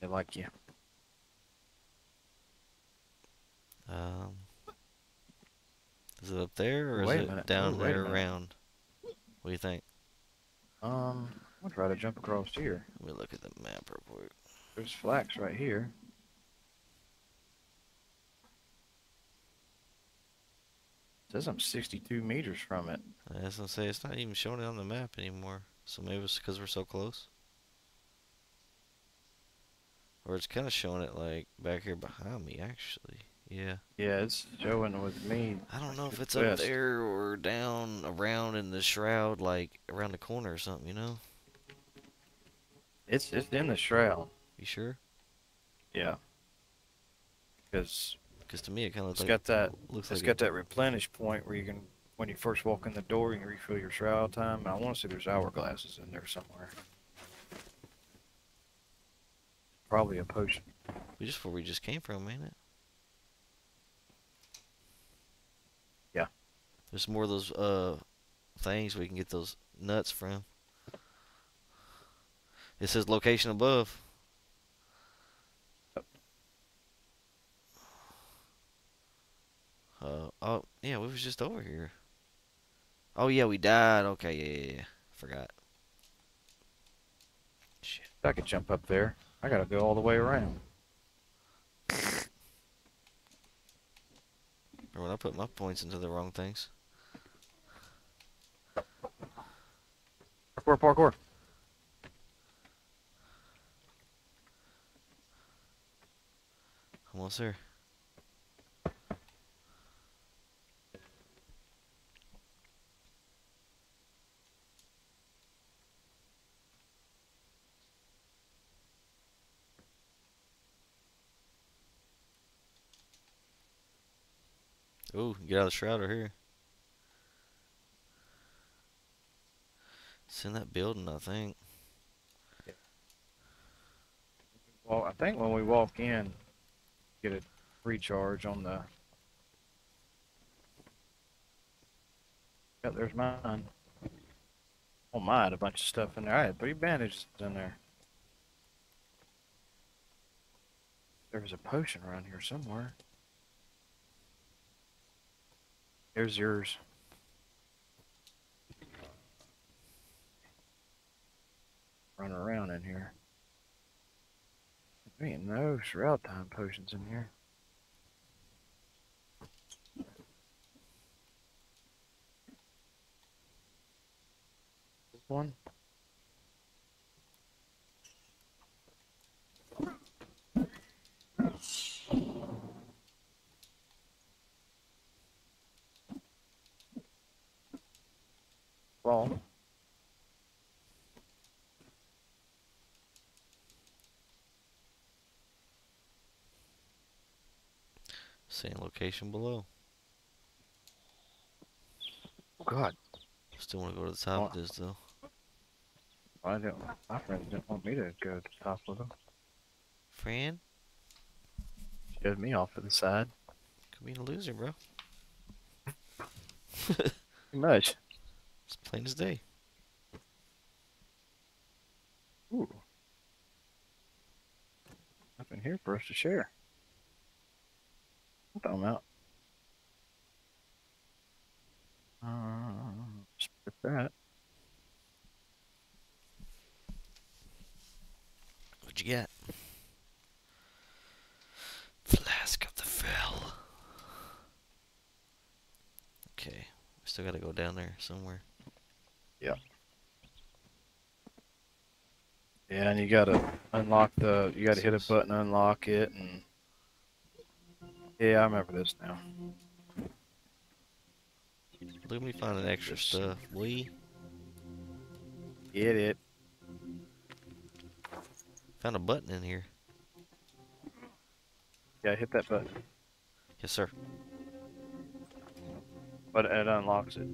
They like you. Um, is it up there or Wait is it down Ooh, wait a there minute. around? What do you think? Um, I'm gonna try to jump across here. Let me look at the map real quick. There's flax right here. It says I'm 62 meters from it. I was gonna say it's not even showing it on the map anymore. So maybe it's because we're so close. Or it's kind of showing it like back here behind me, actually. Yeah. Yeah, it's showing with me. I don't know if it's the up there or down around in the shroud, like around the corner or something. You know? It's it's in the shroud. You sure? Yeah. Because Because to me it kind of it's looks like got that looks it's like got that replenish point where you can when you first walk in the door you can refill your shroud time. I want to say there's hourglasses in there somewhere. Probably a potion. We just where we just came from, ain't it? Yeah. There's more of those uh things we can get those nuts from. It says location above. Uh, oh, yeah, we was just over here. Oh, yeah, we died. Okay, yeah, yeah, yeah. Forgot. Shit. I could jump up there. I gotta go all the way around. Or when I put my points into the wrong things. Parkour, parkour. Almost there. Ooh, get out of the shrouder here. It's in that building, I think. Well, I think when we walk in, get a recharge on the. Yep, there's mine. Oh my, a bunch of stuff in there. I had three bandages in there. There was a potion around here somewhere. Here's yours. Running around in here. There ain't no shroud time potions in here. This one? Well, Same location below. oh God, Still want to go to the top of Oh. this though. I didn't. My friends didn't want me to go to the top with them. Fran, Shoved me off to the side. could be a loser, bro. Too much. It's plain as day. Ooh. Nothing here for us to share. What talking about? Uh, split that. What'd you get? Flask of the Fell. Okay, we still gotta go down there somewhere. Yeah, Yeah, and you gotta unlock the. You gotta hit a button, unlock it, and. Yeah, I remember this now. Look at me finding extra stuff. We Get it. found a button in here. Yeah, hit that button, Yes, sir. but it unlocks it.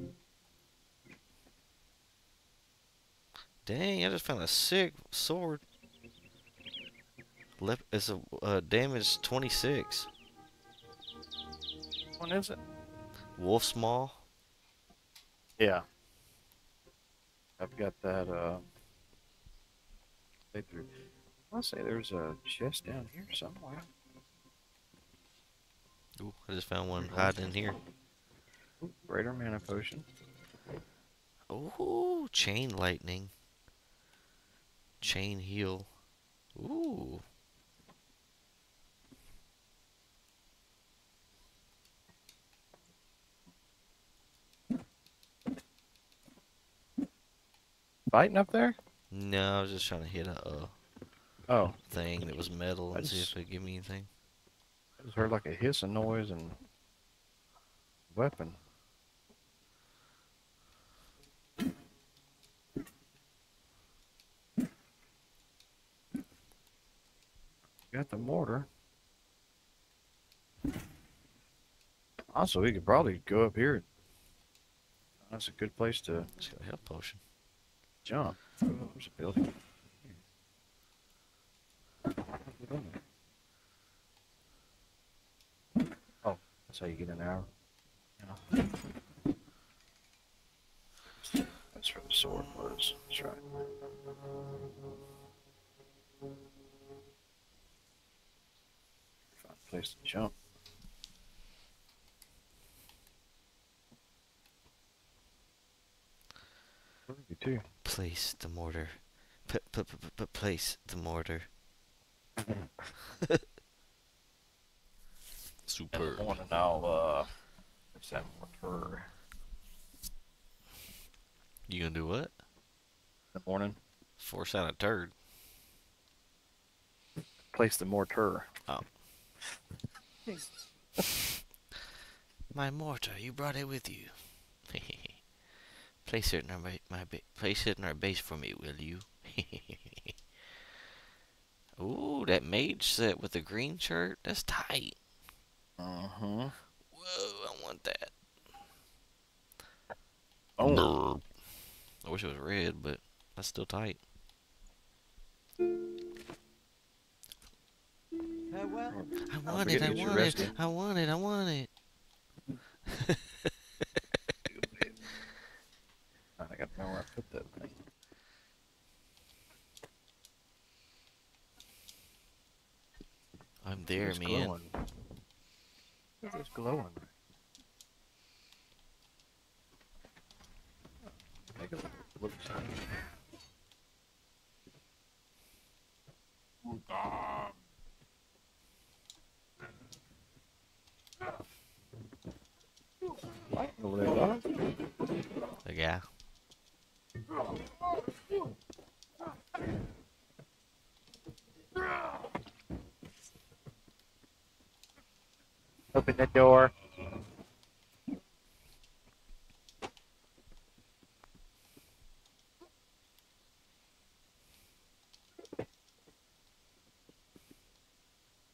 Dang, I just found a sick sword. Lep it's a uh, damage 26. What is it? Wolf's Maw. Yeah. I've got that. Uh. Playthrough. I'll say there's a chest down here somewhere. Ooh, I just found one hiding in here. Ooh, Greater mana potion. Ooh, chain lightning. Chain heal. Ooh. Fighting up there? No, I was just trying to hit a uh, Oh, thing that was metal and see if it'd give me anything. I just heard like a hissing noise and weapon. Got the mortar. Also, we could probably go up here. That's a good place to Just got a health potion. jump. Oh, there's a building. Oh, that's how you get an there. Yeah. That's where the sword was. That's right. Place to jump. You too. Place the mortar. P- p- p- p- place the mortar. In Superb. the morning, I'll uh, what's that mortar? You gonna do what? In the morning, Force out a turd. place the mortar. My mortar, you brought it with you. place it in our my ba- place it in our base for me, will you? Ooh, that mage set with the green shirt. That's tight. Uh-huh. Whoa, I want that. Oh, I wish it was red, but that's still tight. Farewell. I want it. I to get your want it. I want it. I want it. I got to know where I put that thing. I'm there, It's man. glowing. Look at this oh, glowing. Make it look Light over there, dog. The guy. Open the door.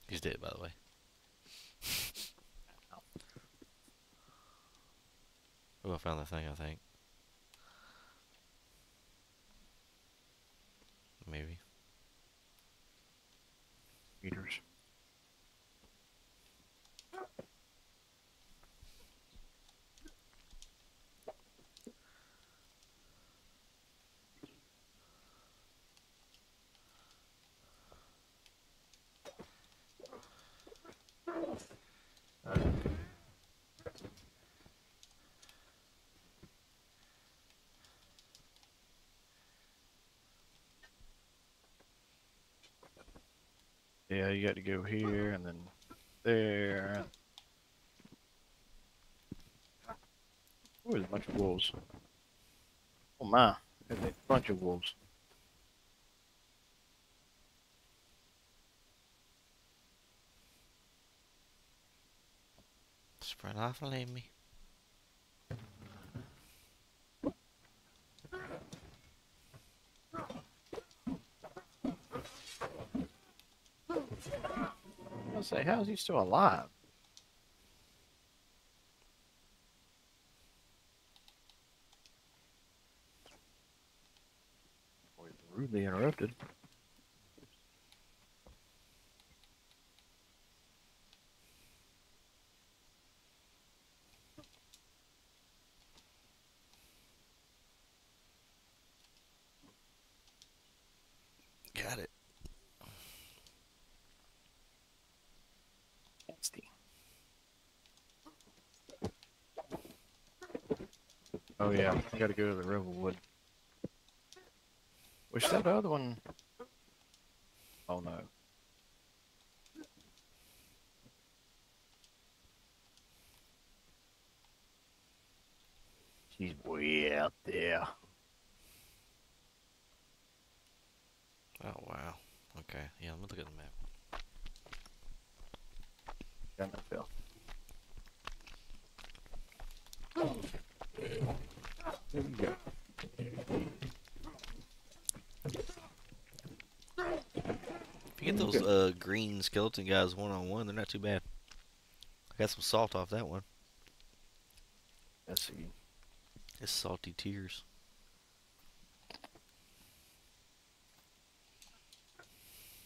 He's dead, by the way. Oh, I think. Maybe. Meters. Yeah, you got to go here and then there. Oh, there's a bunch of wolves. Oh my, there's a bunch of wolves. Spread off and leave me. Was say, how is he still alive? Rudely interrupted. Got it. Nasty. Oh yeah, I gotta go to the Revelwood. Which that other one? Oh no. She's way out there. Oh, wow. Okay. Yeah, let me look at the map. Got no feel. There you go. If you get those uh, green skeleton guys one on one, they're not too bad. I got some salt off that one. Let's see. It's salty tears.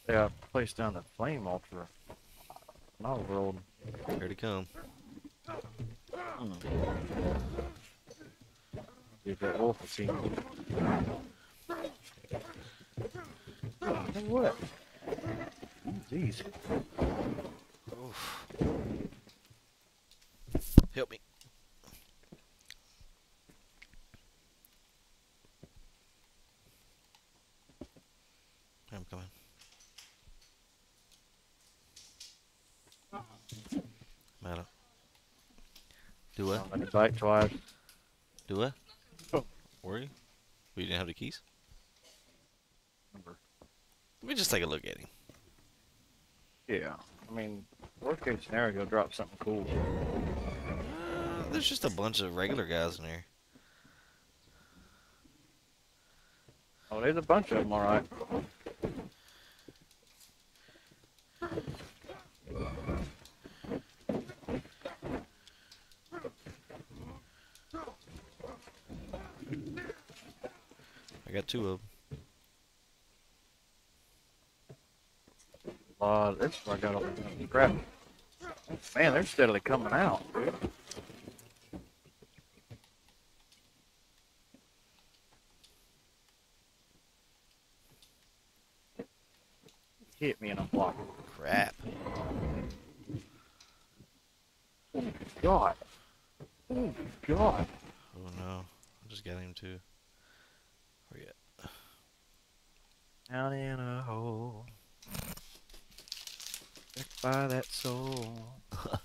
Yeah, I placed down the flame altar. Not world. Here to come. See if that wolf will see me. What? Jeez. Oof. Help me. I'm coming. Matter. Do what? On the bike twice. Do what? Oh. Were you? We didn't have the keys? Remember. Let me just take a look at him. Yeah. I mean, worst case scenario, he'll drop something cool. Uh, there's just a bunch of regular guys in here. Oh, there's a bunch of them, all right. I got two of them. This where I got all the crap. Man, they're steadily coming out, dude. Hit me and I'm blocking. Crap. God. Oh, God. Oh no. I just got him too. Where you at? Down in a hole. Wrecked by that soul. At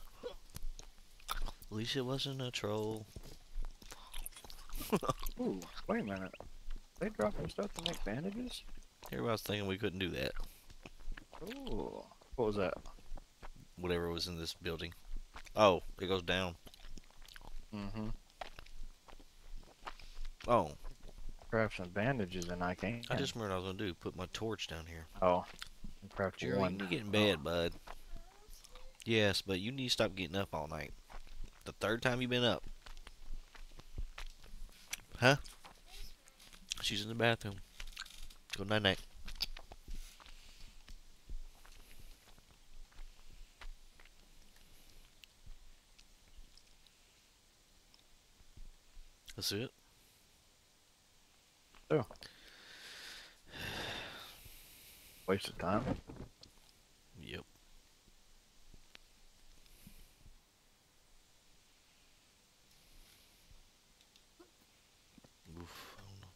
least it wasn't a troll. Ooh, wait a minute. They dropping stuff to make bandages? Everybody was thinking we couldn't do that. Ooh. What was that? Whatever was in this building. Oh, it goes down. Mm-hmm. Oh, Craft some bandages and I can't. I just remembered what I was gonna do. Put my torch down here. Oh. Craft Jerry, one. you getting bad, bud. Yes, but you need to stop getting up all night. The third time you've been up. Huh? She's in the bathroom. Go night night. That's it. Oh. Waste of time. Yep. Oof, I don't know.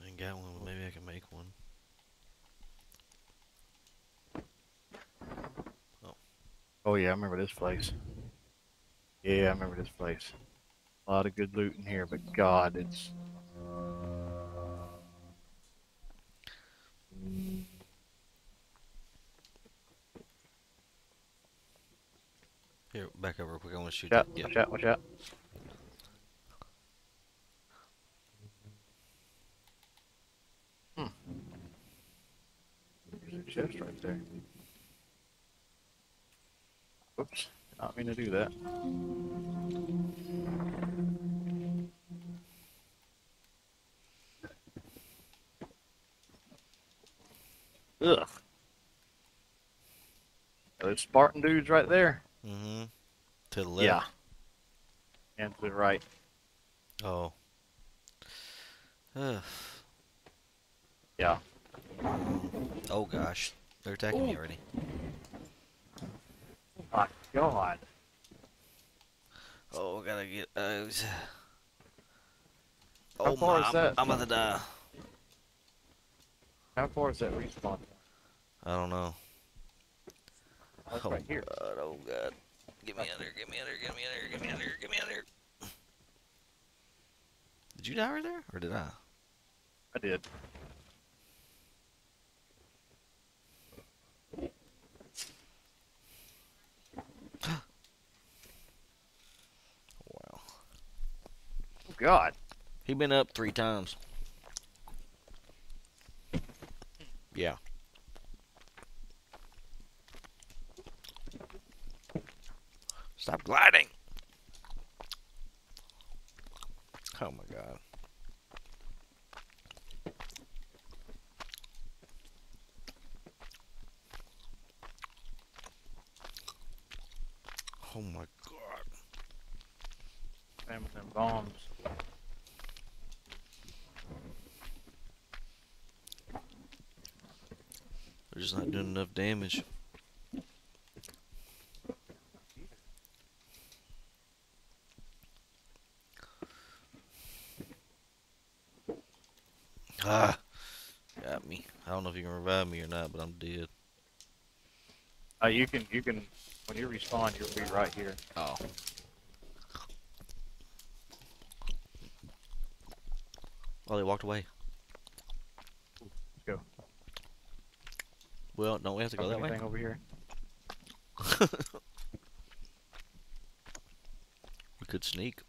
I ain't got one, but maybe I can make one. Oh yeah, I remember this place. Yeah, I remember this place. A lot of good loot in here, but God, it's Here, back up real quick. I want to shoot. watch out, that. Yeah. watch out, watch out. Hmm. There's a chest right there. Oops, mean to do that. Ugh. Those Spartan dudes right there. Mm-hmm. To the left. Yeah. And to the right. Oh. Ugh. Yeah. oh gosh, they're attacking me already. My God. Oh, gotta get. How oh far my, is that I'm, about to die. How far is that respawn? I don't know. Oh, oh right here. god, oh god. Get me under, get me under, get me under, get me under, get me under. Did you die right there? Or did I? I did. God. He been up three times. Yeah. Stop gliding. Oh my god. Oh my god them with them bombs. They're just not doing enough damage. Ah, got me. I don't know if you can revive me or not, but I'm dead. Uh, you can, you can, when you respawn, you'll be right here. Oh. Oh, they walked away. Let's go. Well, don't we have to go that way? Over here? we could sneak.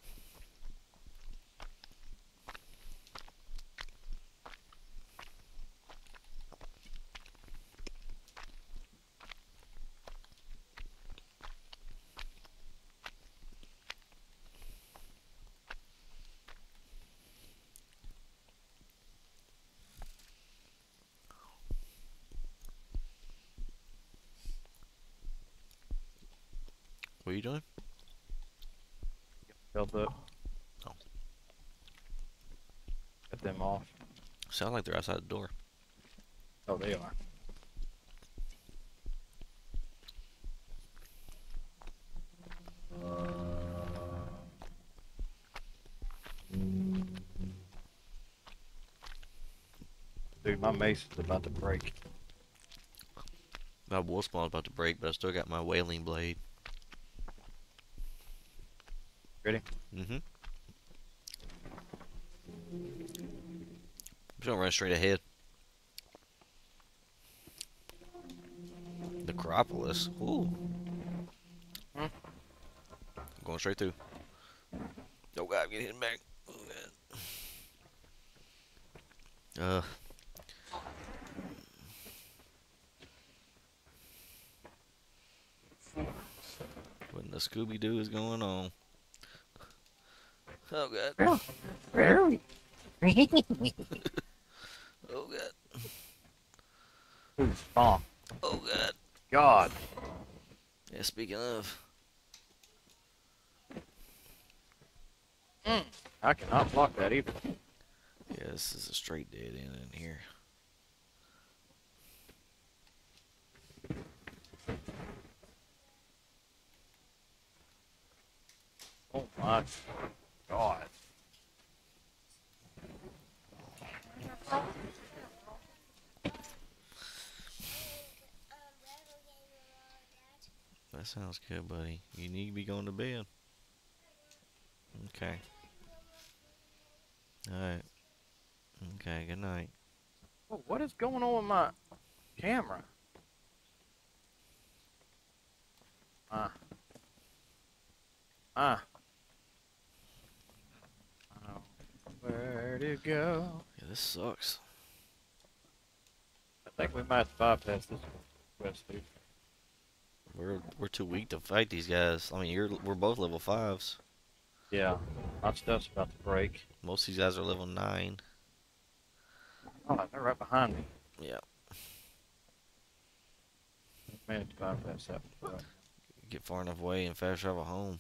What are you doing? Build up. Oh. Get them off. Like they're outside the door. Oh, they are. Dude, my mace is about to break. My wolf spawn's about to break, but I still got my whaling blade. Ready? Mm-hmm. Just gonna run straight ahead. Necropolis. Ooh. Hmm. Going straight through. Oh god, I'm getting hit back. Oh. Uh. What in the Scooby Doo is going on? Oh god. Bro, where are we? Oh god. Dude. Oh god. God. Yeah, speaking of. Mm. I cannot block that either. Yeah, this is a straight dead end in here. Oh my God. That sounds good, buddy. You need to be going to bed. Okay. Alright. Okay, good night. Oh, what is going on with my camera? Ah. Ah. Oh, Where to go? Yeah, this sucks. I think we might bypass this quest, dude. We're we're too weak to fight these guys. I mean, you're we're both level fives. Yeah, my stuff's about to break. Most of these guys are level nine. Oh, they're right behind me. Yeah. To bypass that. Get far enough away and fast travel home.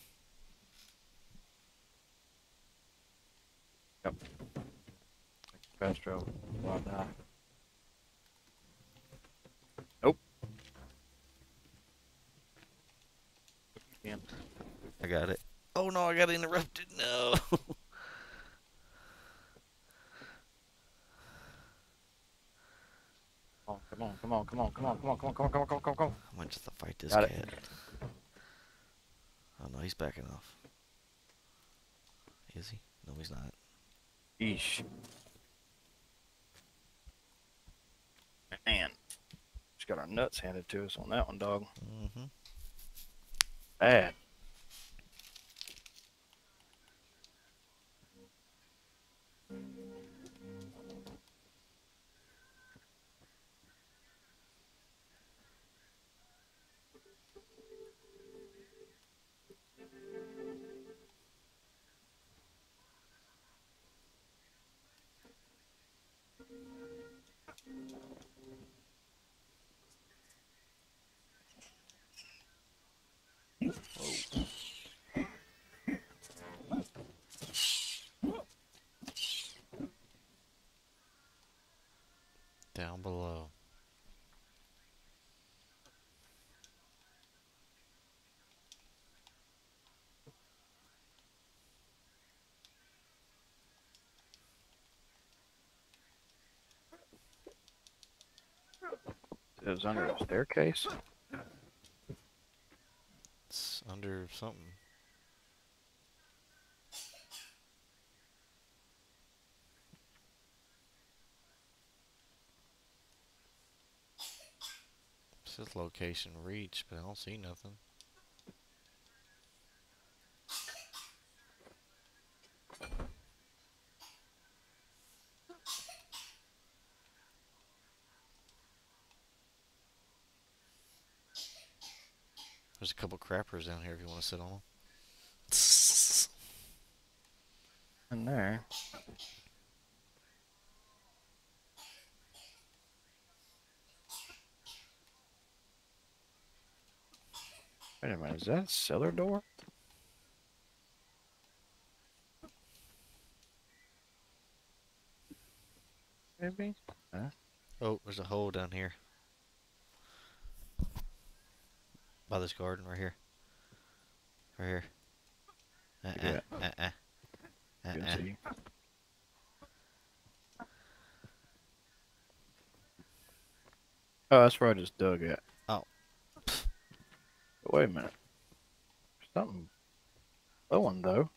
Yep. Fast travel. before I die. Nope. Again. I got it. Oh no, I got interrupted. No. Come on, come on, come on, come on, come on, come on, come on, come on, come on, come on, come on. I have to fight this Got it. Oh no, he's backing off. Is he? No, he's not. Yeesh. Man. Just got our nuts handed to us on that one, dog. Mm-hmm. Bad. It was under a staircase. It's under something. It says location reach, but I don't see nothing. There's a down here if you want to sit on them. In there. Wait a minute, is that a cellar door? Maybe? Oh, there's a hole down here. By this garden right here. Here. Uh-uh. Yeah. Uh-uh. Uh-uh. Oh, that's where I just dug at. Oh. But wait a minute. Something blowing though.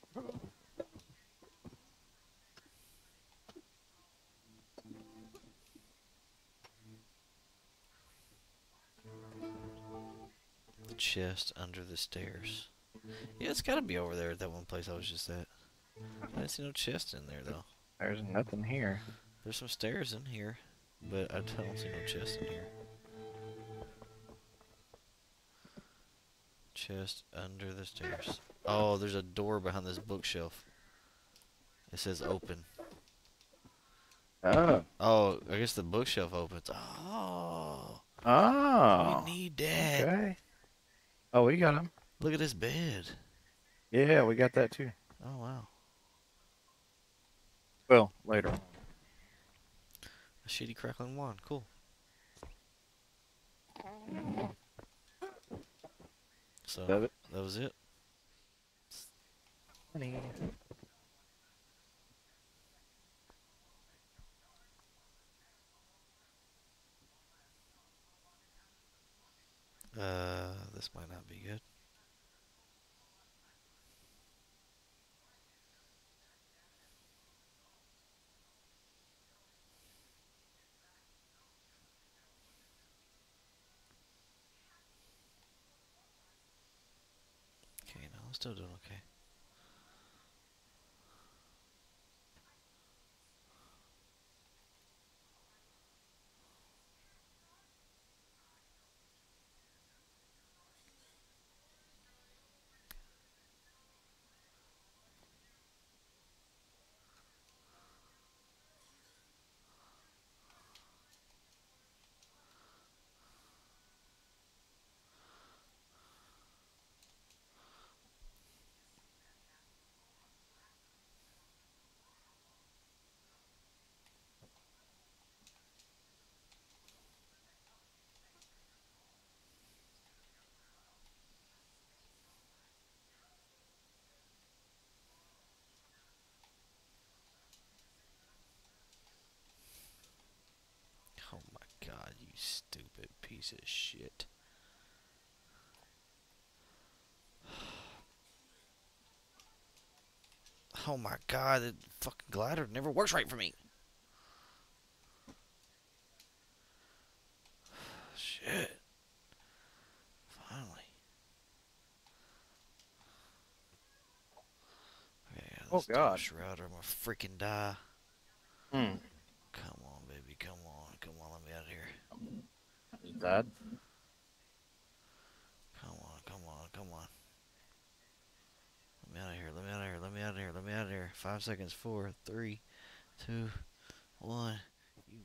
The chest under the stairs. Yeah, it's gotta be over there at that one place I was just at. I didn't see no chest in there though. There's nothing here. There's some stairs in here, but I don't see no chest in here. Chest under the stairs. Oh, there's a door behind this bookshelf. It says open. Oh. Oh, I guess the bookshelf opens. Oh, Oh. we need that. Okay. Oh, we got him. Look at this bed. Yeah, we got that too. Oh wow, Well, later. a shitty crackling wand. Cool. So Love it. that was it. Honey. Uh, this might not be good. Okay, no, I'm still doing okay. Piece of shit. Oh my god, the fucking glider never works right for me. Shit. Finally. Okay, Oh, let's do a God. Shroud or I'm gonna freaking die. Hmm. Come on, baby, come on, come on, let me out of here. Is that? Come on, come on, come on. Let me out of here, let me out of here, let me out of here, let me out of here. Five seconds, four, three, two, one. You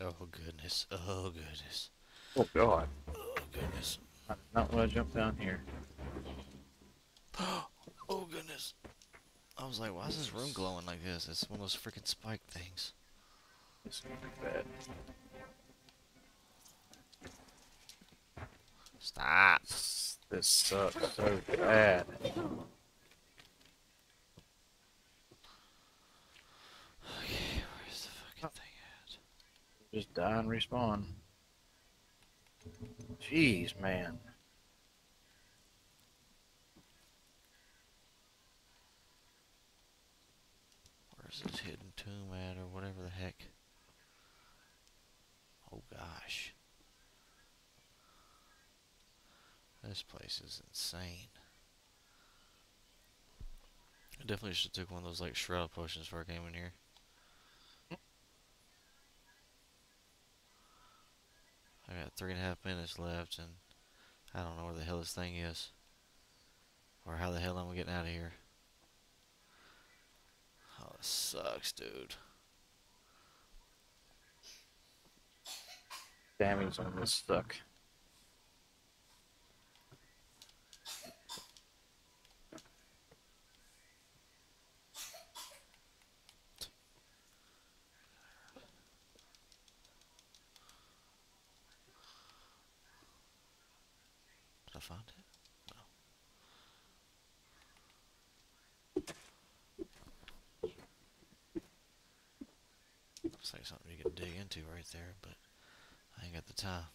Oh goodness, oh goodness, Oh God. oh goodness, I did not want to jump down here. oh goodness. I was like, why is this room glowing like this? It's one of those freaking spike things. This is pretty bad. Stop. This sucks so bad. Okay, where's the fucking thing at? Just die and respawn. Jeez, man. Where's this hidden tomb at, or whatever the heck? Oh gosh. This place is insane. I definitely should have took one of those like shroud potions before I came in here. I got three and a half minutes left, and I don't know where the hell this thing is, or how the hell I'm getting out of here. Oh, this sucks, dude. Damage on this stuck. Did I find it? No. Looks like something you can dig into right there, but I ain't got the time.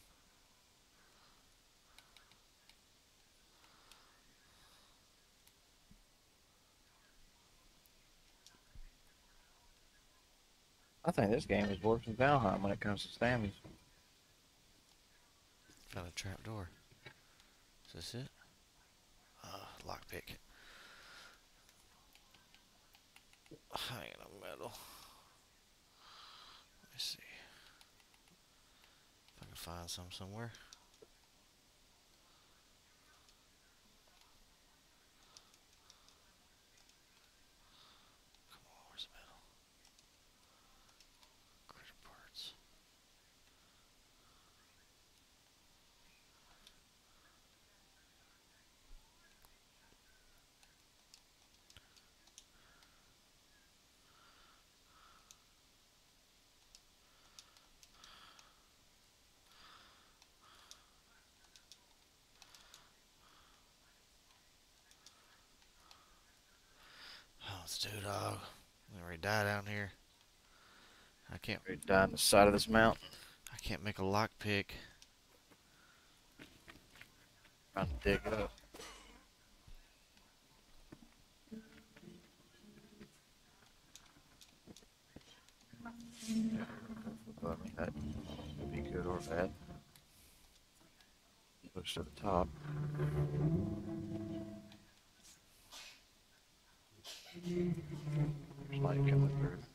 I think this game is worse than Valheim when it comes to stammies. Found a trap door. Is this it? Uh, lockpick. Hanging on metal. Let me see. If I can find some somewhere. Come on, where's the metal? Critter parts. Do it, dog. We already down here. I can't. We die on the side of this mountain. I can't make a lockpick. Trying to dig up. Well, I mean, that could be good or bad. Push to the top. Light coming through.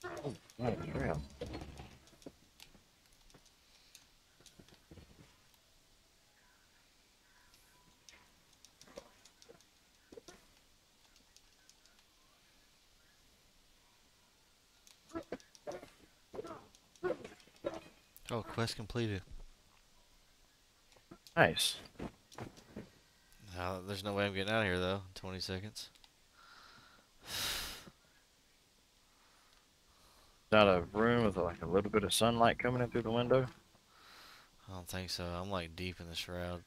Trail. Oh, quest completed. Nice. Uh, there's no way I'm getting out of here though. 20 seconds. Not a room with like a little bit of sunlight coming in through the window. I don't think so. I'm like deep in the shroud.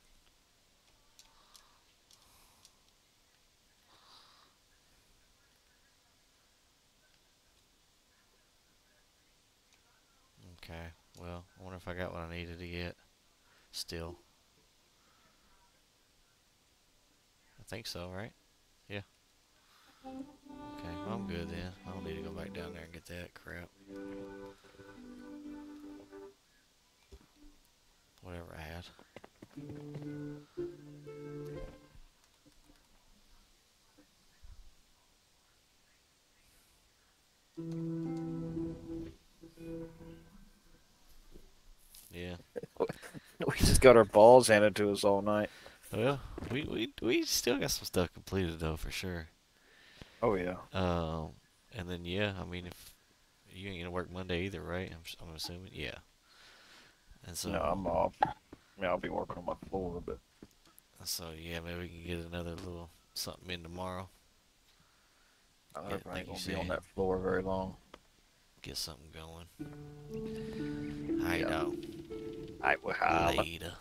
Okay, well, I wonder if I got what I needed to get. Still. I think so, right? Yeah. Okay, I'm good then. I don't need to go back down there and get that crap. Whatever I had. Yeah. we just got our balls handed to us all night. Well, we we we still got some stuff completed though for sure. Oh yeah. Um, and then yeah, I mean if you ain't gonna work Monday either, right? I'm s- I'm assuming. Yeah. And so no, I'm off. I mean, I'll be working on my floor, but so yeah, maybe we can get another little something in tomorrow. I Yeah, don't like think you we'll be on that floor very long. Get something going. I Yeah. know. I will have. Later.